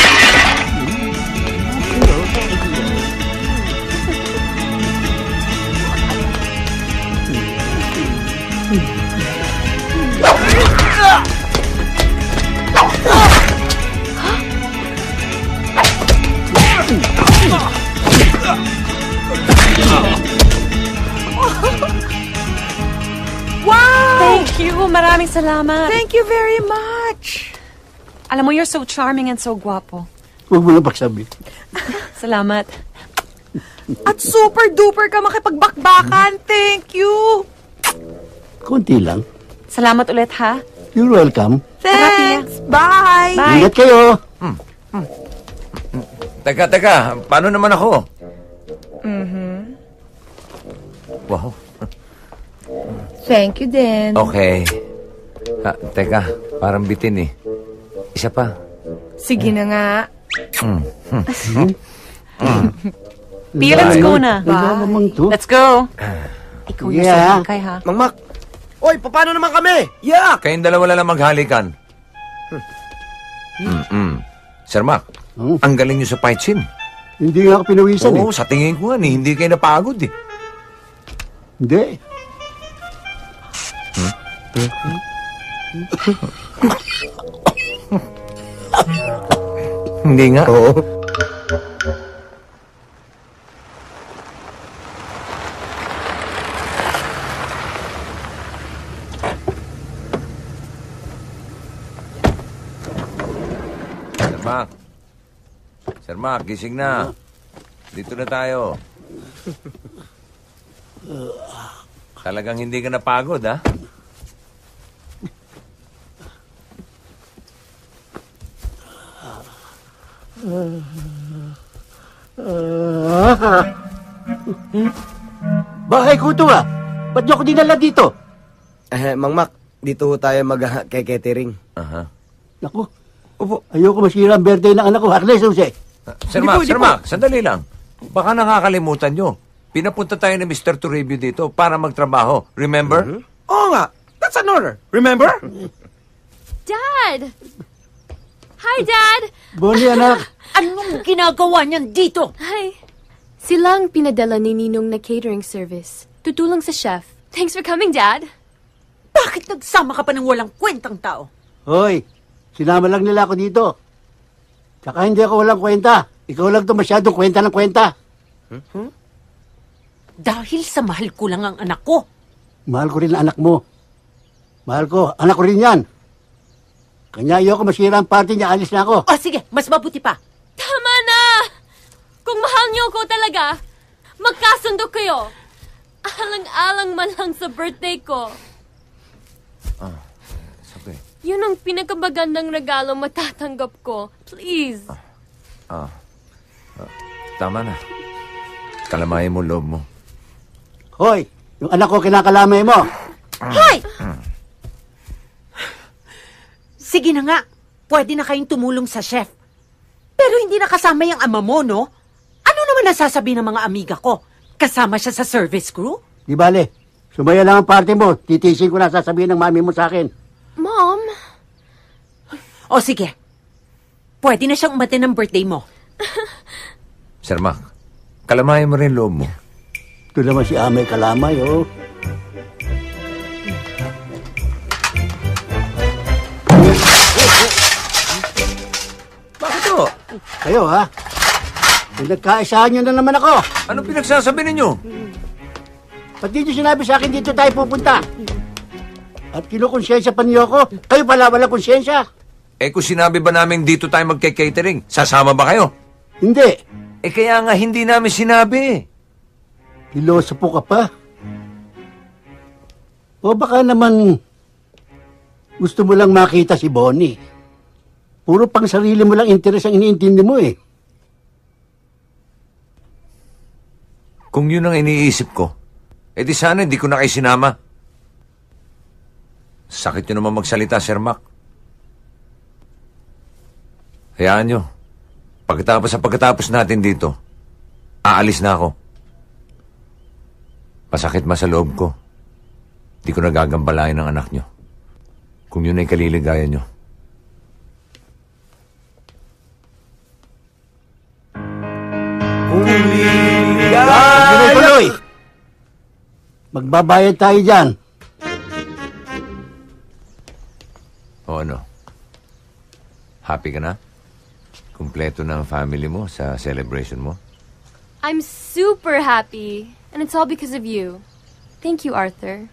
you. Maraming salamat. Thank you very much. Alam mo, you're so charming and so guwapo. Huwag mo na pagsabi. [laughs] Salamat. At super duper ka makipagbakbakan. Thank you. Konti lang. Salamat ulit, ha? You're welcome. Thanks. Bye. Ingat kayo. Teka, teka, paano naman ako? Mhm. Wow, Thank you din. okay. Ha, teka, parang bitin eh. Isa pa. Sige na nga. Mm. Hmm. Mm. [laughs] Pia, let's go na. Bye. Let's go. [sighs] Ikaw yung Yeah. yeah. kay ha? Mang Mac, Oy, paano naman kami? Yeah! Kayong dalawa lang maghalikan. Mm-mm. Sir Mac, ang galing niyo sa fight scene. Hindi nga ako pinawisan Oo, eh. sa tingin ko nga, eh, hindi kayo napagod eh. Hindi. Hindi nga. Oo. Sir Mac. Sir Mac, gising na. Dito na tayo. Talagang hindi ka napagod, ha? [laughs] Bahay ko ito ah. Ba't niyo ako dinala dito? Eh, Mang Mac, dito ho tayo mag-catering. Aha. Naku. Opo. Ayoko masira ang birthday ng anak ko. Agnes, Jose. Sir Mac, Sir Mac, sandali lang. Baka nakakalimutan nyo. Pinapunta tayo ni Mr. Toribio dito para magtrabaho. Remember? Oo nga. That's an order. Remember? Dad! Hi, Dad! Bonnie, anak. [laughs] Anong ginagawa niyan dito? Hi. Sila ang pinadala ni Ninong na catering service. Tutulong sa chef. Thanks for coming, Dad. Bakit nagsama ka pa ng walang kwentang tao? Hoy, sinama lang nila ako dito. Tsaka hindi ako walang kwenta. Ikaw lang to masyadong kwenta ng kwenta. Dahil sa mahal ko lang ang anak ko. Mahal ko rin ang anak mo. Mahal ko. Anak ko rin yan. Kanya ayoko masira ang party niya. Alis na ako. O sige, mas mabuti pa. Tama na! Kung mahal niyo ko talaga, magkasundo kayo. Alang-alang man lang sa birthday ko. Ah, sabi. Yun ang pinakamagandang regalo matatanggap ko. Please. Ah, ah, tama na. Kalamayin mo loob mo. Hoy, yung anak ko kinakalamay mo. Hoy! Sige na nga, pwede na kayong tumulong sa chef. Pero hindi nakasama yung ama mo, no? Ano naman nasasabi ng mga amiga ko? Kasama siya sa service crew? Di bale, sumaya lang ang party mo. Titisin ko na sasabihin ng mami mo sa akin. Mom? O sige, pwede na siyang umatin ng birthday mo. Sir Mac, kalamayin mo rin loob mo. Ito naman si Amay Kalamay, oh. Kayo, ha? Pinagkaisahan nyo na naman ako. Ano pinagsasabi ninyo? Ba't di nyo sinabi sa akin dito tayo pupunta? At kinukonsensya pa niyo ako. Kayo pala wala konsensya. Eh kung sinabi ba namin dito tayo magke-catering, sasama ba kayo? Hindi. Eh kaya nga hindi namin sinabi. Piloso po ka pa. O baka naman gusto mo lang makita si Bonnie. Puro pang sarili mo lang interes ang iniintindi mo eh. Kung yun ang iniisip ko, eh di sana hindi ko na kayo sinama. Sakit nyo naman magsalita, Sir Mac. Hayaan nyo. Pagkatapos sa pagkatapos natin dito, aalis na ako. Masakit ma sa loob ko. Di ko nagagambalayan ng anak nyo. Kung yun ay kaliligayan nyo. Tuloy-tuloy! Magbabayad tayo dyan. O ano? Happy ka na? Kumpleto na ang family mo sa celebration mo? I'm super happy. And it's all because of you. Thank you, Arthur.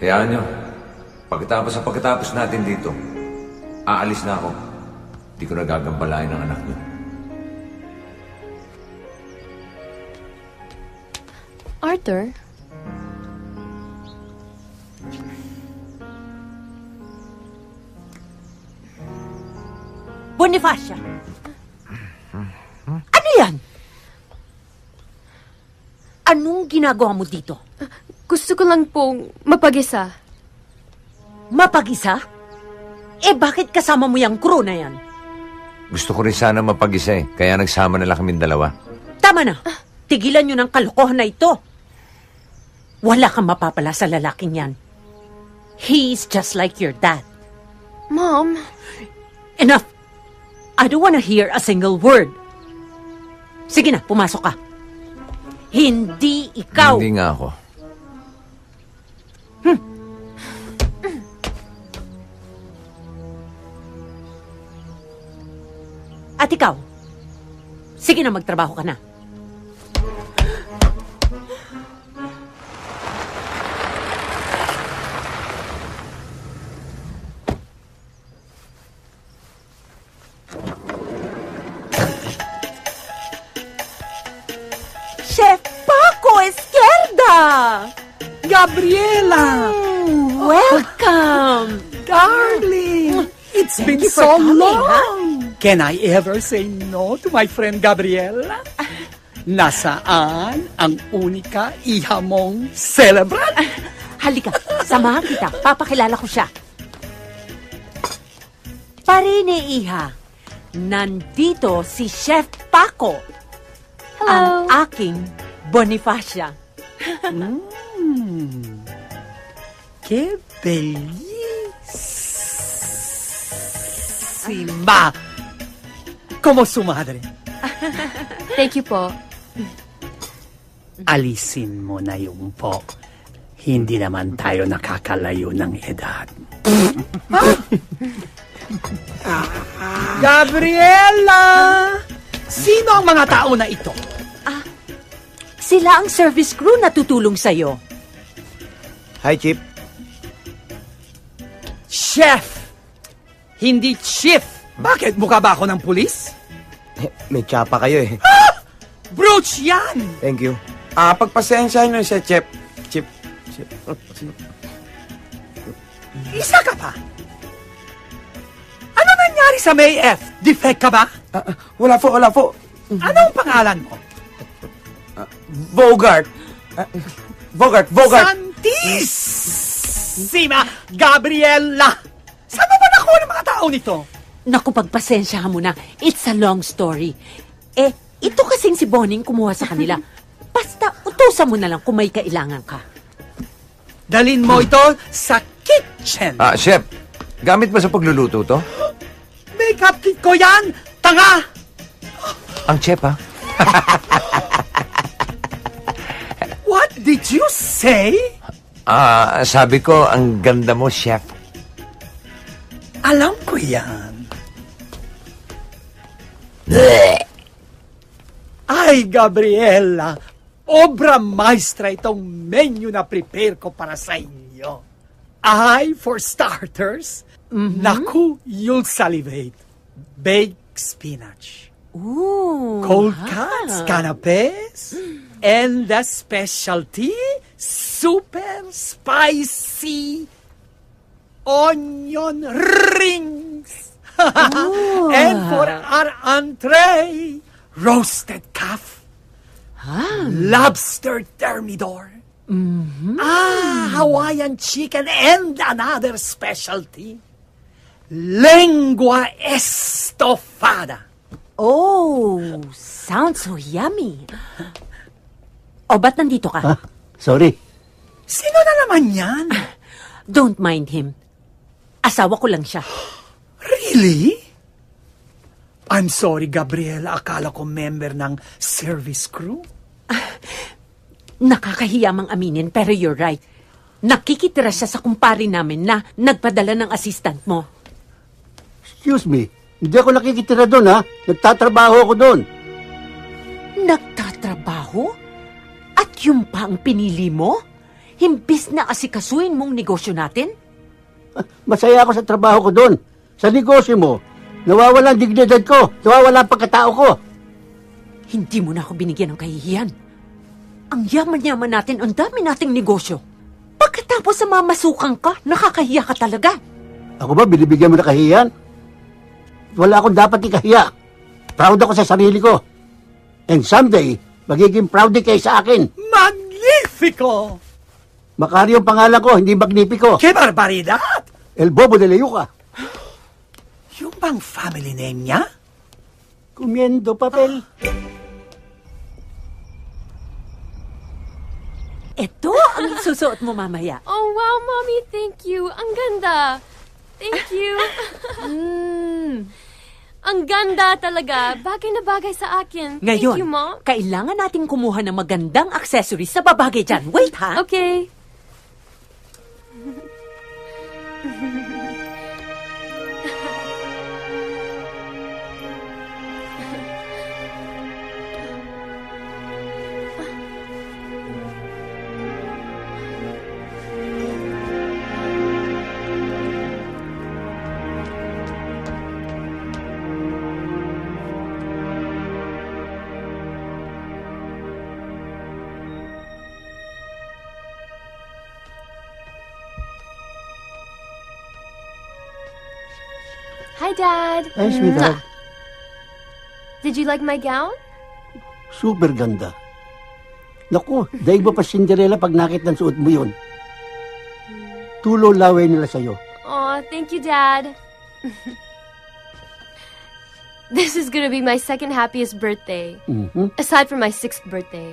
Hayaan nyo. Pagkatapos sa pagkatapos natin dito, aalis na ako. Di ko nagagambalayan ng anak nyo. Arthur? Bonifacia! Ano yan? Anong ginagawa mo dito? Gusto ko lang pong mapag-isa. Mapag-isa? Eh bakit kasama mo yung crew na yan? Gusto ko rin sana mapag-isa eh, kaya nagsama na lang kaming dalawa. Tama na. Tigilan nyo ng kalokohan na ito. Wala kang mapapala sa lalaking yan. He's just like your dad. Mom? Enough! I don't wanna hear a single word. Sige na, pumasok ka. Hindi ikaw. Hindi nga ako. At ikaw? Sige na, magtrabaho ka na. Chef Paco Esquerda! Gabriela! welcome! Darling! It's Thank been so coming, long! Can I ever say no to my friend Gabriela? Nasaan ang unika iha mong celebrant? Halika, samahan kita. Papakilala ko siya. Parine, Iha. Nandito si Chef Paco. Hello. Ang aking Bonifacia. Mmm. Qué bellísima. Como su madre. [laughs] Thank you po. Alisin mo na yung po. Hindi naman tayo nakakalayo ng edad. [laughs] Gabriela! Sino ang mga tao na ito? Sila ang service crew na tutulong sa'yo. Hi, Chip. Chef! Hindi chief! Bakit? Mukha ba ako ng pulis? May tsapa kayo eh. Brooch yan! Thank you. Ah, pagpasensyahan nyo siya, Chip. Chip. Chip. Chip. Isa ka pa! Ano nangyari sa May F? Defect ka ba? wala po, wala po. Anong pangalan mo? Bogart. Ah, Bogart, Bogart. Santissima Gabriela! Saan mo ba nakuha ng mga tao nito? Naku, pagpasensyahan mo na. It's a long story. Eh, ito kasing si Boning kumuha sa kanila. [laughs] Basta, utusan mo na lang kung may kailangan ka. Dalin mo ito sa kitchen. Ah, chef, gamit ba sa pagluluto to? Makeup kit ko yan! Tanga! Ang chef, ha? [laughs] What did you say? Ah, sabi ko, ang ganda mo, chef. Alam ko yan. Ay, Gabriela, obra maestra itong menu na prepare ko para sa inyo. Ay, for starters, naku, you'll salivate. Baked spinach. Ooh, Cold ah. cuts, canapes, and the specialty, super spicy onion rings. [laughs] And for our entree, roasted calf, lobster thermidor, ah, Hawaiian chicken, and another specialty, lengua estofada. Oh, sounds so yummy. O, ba't nandito ka? Sorry. Sino na naman yan? Don't mind him. Asawa ko lang siya. [gasps] Really? I'm sorry, Gabriela. Akala ko member ng service crew. [laughs] Nakakahiya mang aminin, pero you're right. Nakikitira siya sa kumpari namin na nagpadala ng assistant mo. Excuse me. Hindi ako nakikitira doon, ha? Nagtatrabaho ako doon. Nagtatrabaho? At yung pa ang pinili mo? Himbis na asikasuin mong negosyo natin? Masaya ako sa trabaho ko doon. Sa negosyo mo, nawawala ang dignidad ko. Nawawala ang pagkatao ko. Hindi mo na ako binigyan ng kahihiyan. Ang yaman-yaman natin, ang dami nating negosyo. Pagkatapos sa mamasukan ka, nakakahiya ka talaga. Ako ba, binibigyan mo na kahiyan? Wala akong dapat ikahiya. Proud ako sa sarili ko. And someday, magiging proud din kayo sa akin. Magnifico! Macario ang pangalan ko, hindi Magnifico. ¡Qué barbaridad! El Bobo de Leyuca. Yung bang family name niya? Comiendo papel. Ito ang susuot mo mamaya. Oh, wow, Mommy. Thank you. Ang ganda. Thank you. Mm. Ang ganda talaga. Bagay na bagay sa akin. Thank Ngayon, you, Mom. kailangan nating kumuha ng magandang accessories sa babagay dyan. Wait, ha? Okay. [laughs] Ay, sweetheart. Did you like my gown? Super ganda. Naku, daig ba pa Cinderella pag nakita ng suot mo yun? Tulo laway nila sa'yo. Aw, thank you, Dad. [laughs] this is gonna be my second happiest birthday, Mhm. aside from my sixth birthday.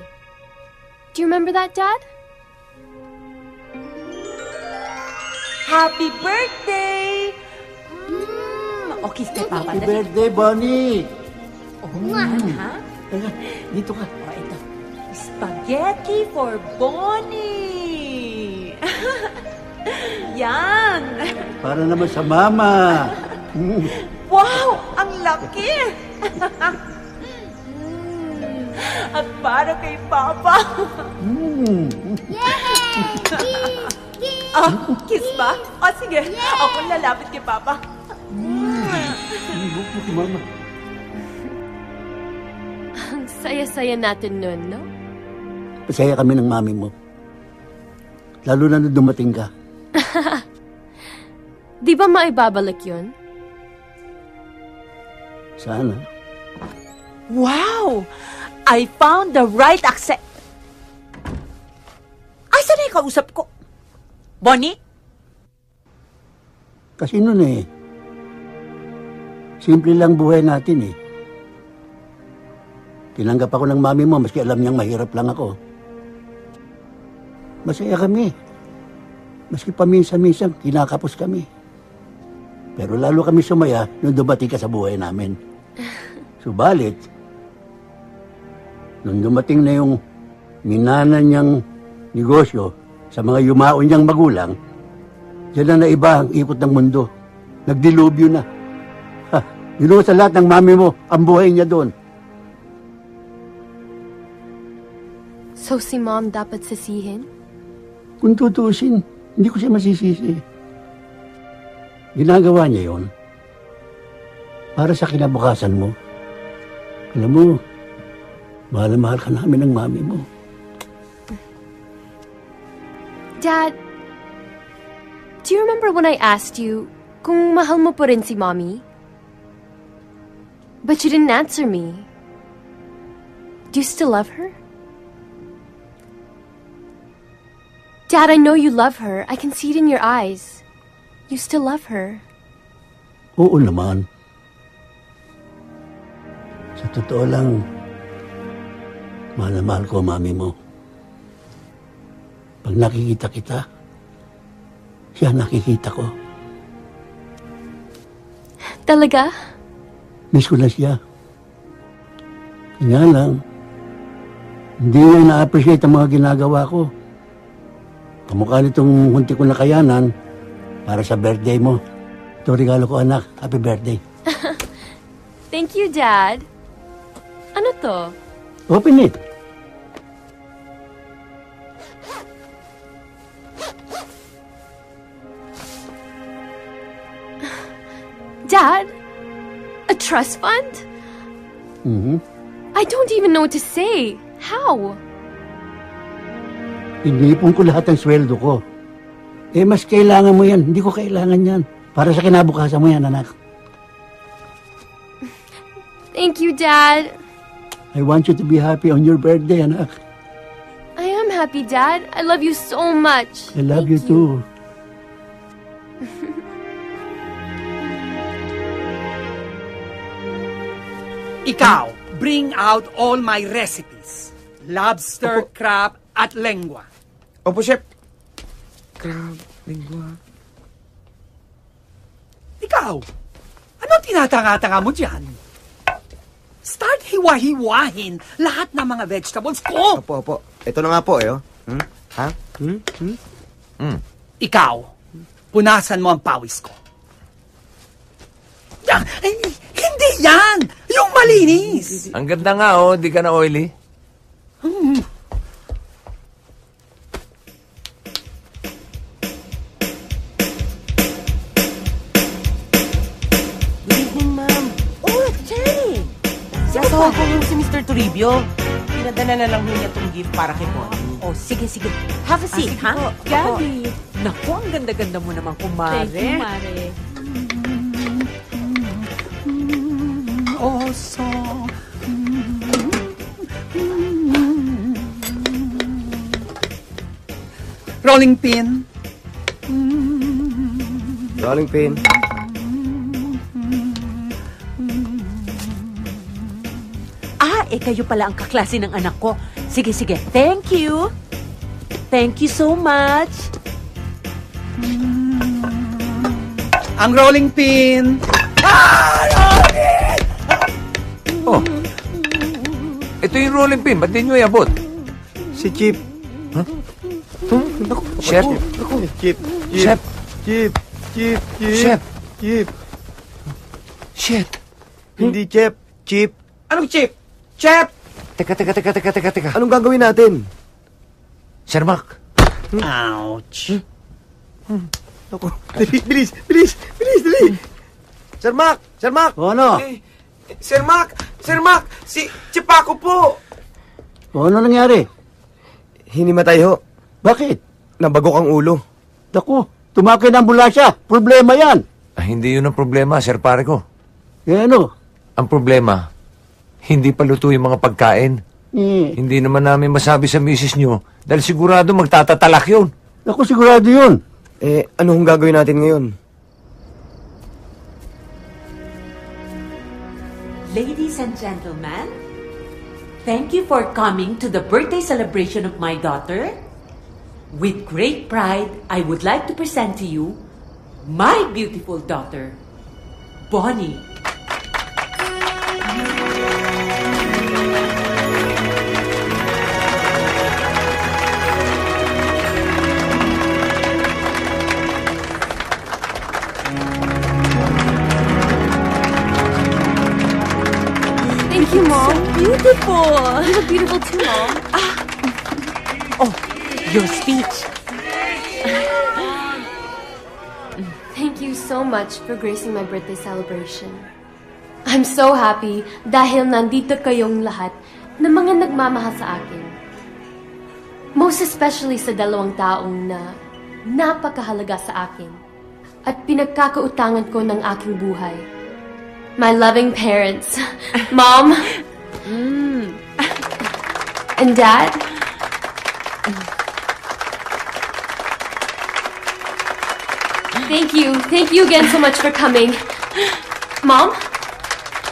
Do you remember that, Dad? Happy birthday! Mm. O, kiss kay Papa. Happy birthday, Bonnie! Oo nga, ha? Teka, dito ka. O, ito. Spaghetti for Bonnie! [laughs] Yan! Para naman sa mama. Mm. Wow! Ang laki! Mm. [laughs] At para kay Papa. Mm. [laughs] Ah, kiss ba? O, sige. Ako lalapit kay Papa. Mama. Ang saya-saya natin nun, no? Pasaya kami ng mami mo. Lalo na nung dumating ka. [laughs] Di ba maibabalik yun? Sana. Wow! I found the right accent. Asa na yung kausap ko? Bonnie? Kasi nun eh, simple lang buhay natin eh. Tinanggap ako ng mami mo, maski alam niyang mahirap lang ako. Masaya kami. Maski paminsan-minsan, kinakapos kami. Pero lalo kami sumaya nung dumating ka sa buhay namin. [laughs] Subalit, nung dumating na yung minana niyang negosyo sa mga yumaon niyang magulang, Diyan na naiba ang ikot ng mundo. Nagdilubyo na. Yun sa lahat ng mami mo, ang buhay niya doon. So si mom dapat sisihin? Kung tutuusin, hindi ko siya masisisi. Ginagawa niya yon para sa kinabukasan mo. Alam mo, mahal na mahal ka namin ng mami mo. Dad, do you remember when I asked you kung mahal mo pa rin si mommy? But you didn't answer me. Do you still love her? Dad, I know you love her. I can see it in your eyes. You still love her. Oo naman. Sa totoo lang, mahal na mahal ko mami mo. Pag nakikita kita, siya nakikita ko. Talaga? Miss ko na siya. Kanya lang, hindi niya na-appreciate ang mga ginagawa ko. Kamukha nitong hunti ko na kayanan para sa birthday mo. Ito regalo ko anak. Happy birthday. [laughs] Thank you, Dad. Ano to? Open it. Dad? Trust fund? Mhm. I don't even know what to say. How? Inipon ko lahat ng sweldo ko. Eh, mas kailangan mo yan. Hindi ko kailangan yan. Para sa kinabukasan mo yan, anak. Thank you, Dad. I want you to be happy on your birthday, anak. I am happy, Dad. I love you so much. I love you too. Ikaw, bring out all my recipes. Lobster, crab, at lengua. Opo, chef. Crab, lingua. Ikaw, ano tinatanga-tanga mo dyan? Start hiwa-hiwahin lahat ng mga vegetables ko. Opo, opo. Ito na nga po, eh. oh. Hmm? Ha? Hmm? Hmm? Hmm. Ikaw, punasan mo ang pawis ko. Yan, ay, hindi yan! Yung malinis! Ang ganda nga, oh. Di ka na oily. Hmm. Good evening, ma'am. Oh! Nasa Hong Kong yung si Mr. Toribio. Pinadala na lang niya itong gift para kay Bonnie. Oh, sige, sige. Have a Ah, seat, sige ha? Gabby. Naku, ang ganda-ganda mo naman, kumare. Thank you, Mare. Oh, so... Rolling pin. Rolling pin. Ah, eh kayo pala ang kaklase ng anak ko. Sige, sige. Thank you. Thank you so much. Ang rolling pin. Oh. Ito yung rolling pin. Ba't di nyo iabot? Si Chip. Huh? Chef? Chip. Chef? Chip. Chip. Chip. Chef? Chip. Shit. Hindi Chip. Chip. Anong chip? Chef! Teka, teka, teka, teka, teka, teka. Anong gagawin natin? Sir Mac. Ouch. Ako. [laughs] Bilis, bilis, bilis, bilis, dali. Sir Mac! Sir Mac! O ano? Eh, Sir Mac! Sir Mac! Si Chipako po! O ano nangyari? Hinimatay ho. Bakit? Nabagok ang ulo. Naku, tumakay ng ambulansya. Problema yan. Ah, hindi yun ang problema, Sir Pare ko. Eh ano? Ang problema, hindi pa luto yung mga pagkain. Eh, Hindi naman namin masabi sa misis nyo dahil sigurado magtatatalak yun. naku, sigurado yun. Eh, ano hong gagawin natin ngayon? Ladies and gentlemen, thank you for coming to the birthday celebration of my daughter. With great pride, I would like to present to you my beautiful daughter, Bonnie. Beautiful. You look beautiful too, Mom. Oh, your speech. [laughs] Thank you so much for gracing my birthday celebration. I'm so happy dahil nandito kayong lahat na mga nagmamahal sa akin. Most especially sa dalawang taong na napakahalaga sa akin at pinagkakautangan ko ng aking buhay. My loving parents, [laughs] Mom, [laughs] and Dad. Thank you. Thank you again so much for coming. Mom?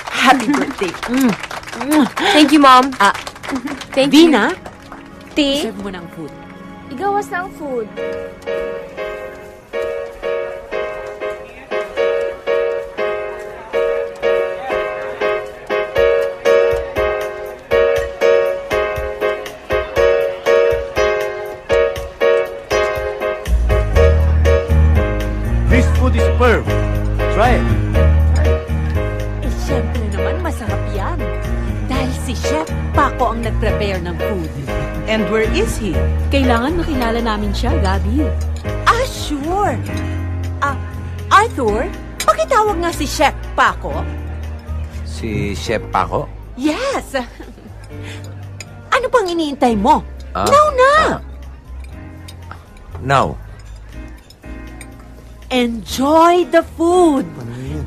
Happy birthday. Thank you, Mom. Ah, Thank Vina, you. serve mo ng food. Igawas na ang food. Superb. Try it. Eh, syempre naman, masarap yan. Dahil si Chef Paco ang nag-prepare ng food. And where is he? Kailangan makilala namin siya, Gabi. Ah, sure. Ah, Arthur, pakitawag nga si Chef Paco. Si Chef Paco? Yes. Ano pang iniintay mo? Ah, Now na! Now. Enjoy the food!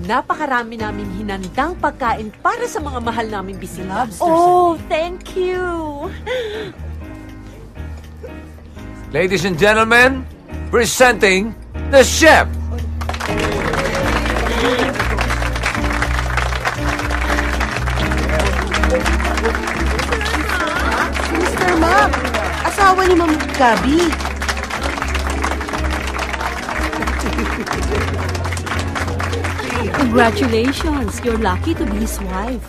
Napakarami namin hinandang pagkain para sa mga mahal naming bisita. Oh, thank you! Ladies and gentlemen, presenting the chef. Mr. Mac, asawa ni Ma'am Gabi. Congratulations! You're lucky to be his wife.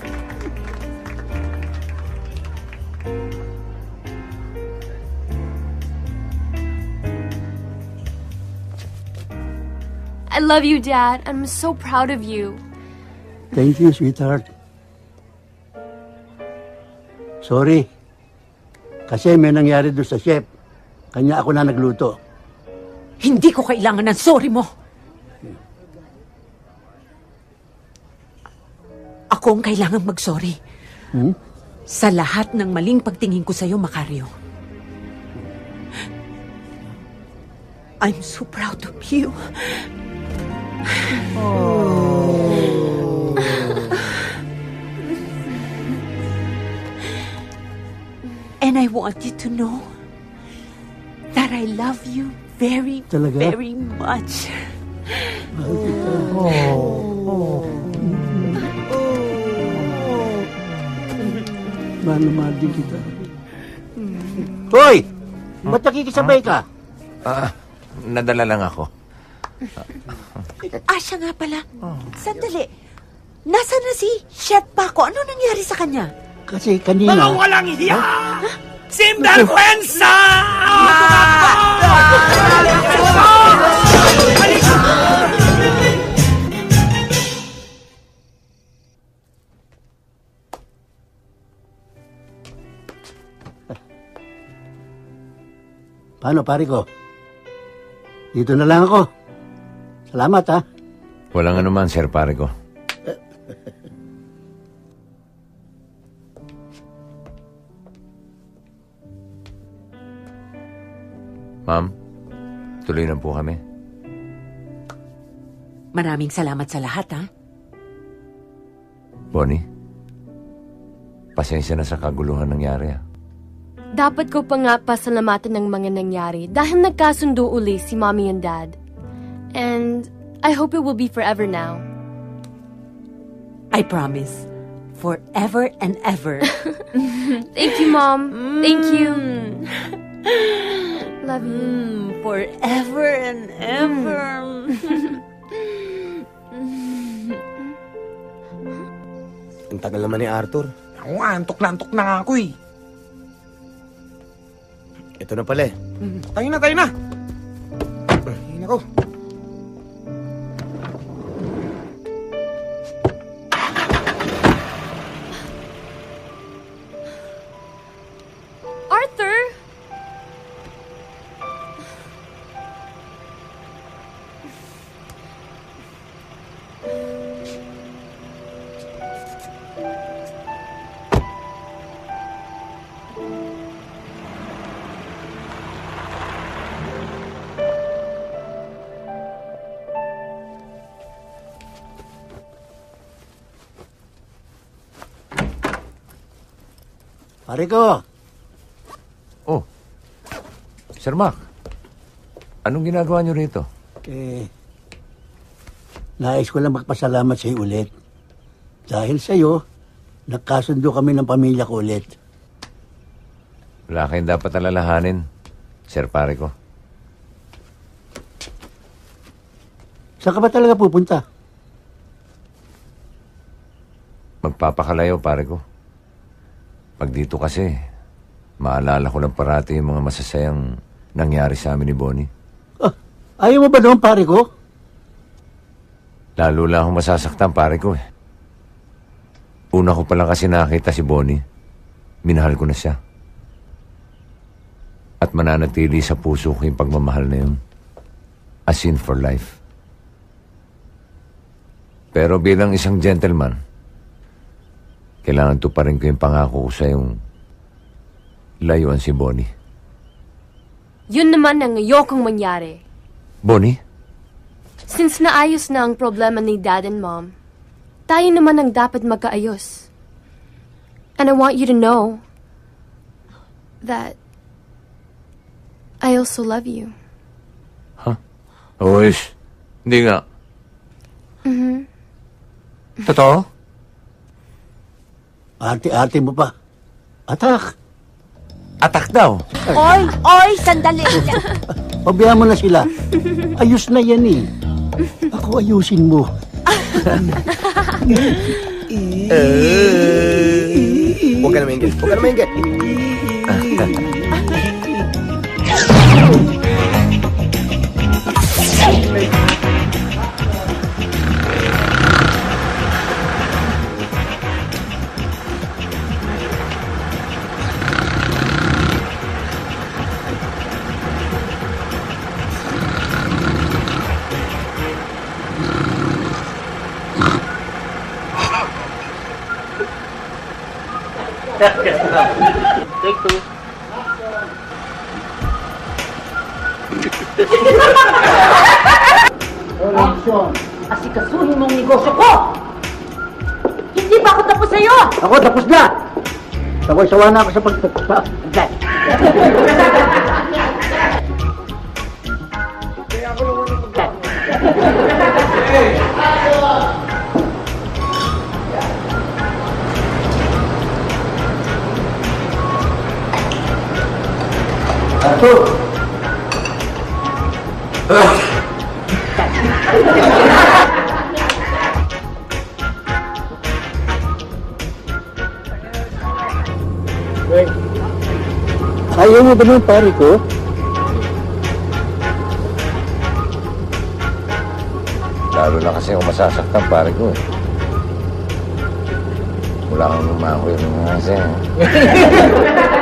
I love you, Dad. I'm so proud of you. Thank you, sweetheart. Sorry. Kasi may nangyari doon sa chef. Kanya ako na nagluto. Hindi ko kailangan ng sorry mo. Ako ang kailangang mag-sorry. Hmm? Sa lahat ng maling pagtingin ko sa'yo, Macario. I'm so proud of you. And I want you to know that I love you very, Talaga? very much. Mahal na mahal din kita. Hoy! Ba't nakikisabay ka? Ah, nadala lang ako. Ah, siya nga pala. Sandali. Nasaan na si Chef Paco? Ano nangyari sa kanya? Kasi kanina... Mga walang hiya! Sinvergüenza! Paano, pare ko? Dito na lang ako. Salamat, ha? Walang anuman, Sir pare ko. Ma'am, tuloy na po kami. Maraming salamat sa lahat, ha? Bonnie, pasensya na sa kaguluhan nangyari ah. Dapat ko pa nga pasalamatan ng mga nangyari dahil nagkasundo uli si mommy and dad. And I hope it will be forever now. I promise. Forever and ever. [laughs] Thank you, mom. Thank you. [laughs] Love you. forever and ever. Ang tagal naman ni Arthur. Ako nga, antok na antok na nga ako eh. Ito na pala eh. Tayo na, tayo na! Ay. Pare ko, Oh, Sir Mac, anong ginagawa niyo rito? eh, nais ko lang magpasalamat sa iyo ulit. Dahil sa iyo, nagkasundo kami ng pamilya ko ulit. Wala kayong dapat alalahanin, Sir pare ko. Saan ka ba talaga pupunta? Magpapakalayo, pare ko. Pag dito kasi, maalala ko lang parati yung mga masasayang nangyari sa amin ni Bonnie. Ayaw mo ba doon, pare ko? Lalo lang akong masasaktan, pare ko eh. Una ko pa lang kasi nakita si Bonnie. Minahal ko na siya. At mananatili sa puso ko yung pagmamahal na yun. A sin for life. Pero bilang isang gentleman, kailangan to pa rin ko yung pangako ko sa yung layuan si Bonnie. Yun naman ang ayokong mangyari. Bonnie? Since naayos na ang problema ni dad and mom, tayo naman ang dapat magkaayos. And I want you to know that I also love you. Oo, ish. Hindi nga. Mhm. Totoo? Ate-ate mo pa. Atak! Atak daw. Oy! Oy! Sandali! [laughs] Pabayaan mo na sila. Ayos na yan eh. Ako ayusin mo. Huwag ka na maingit. Huwag ka na maingit. [laughs] Take two. Eleksyon. Asikasuhin mong negosyo ko! Hindi pa ako tapos sa'yo! Ako tapos na. Sawa sawa na ako sa pag... [laughs] Ah. Ayaw mo ba ng pari ko? Lalo na kasi ako masasaktan pari ko eh. Wala kang umakoy ng mga kasi. [laughs]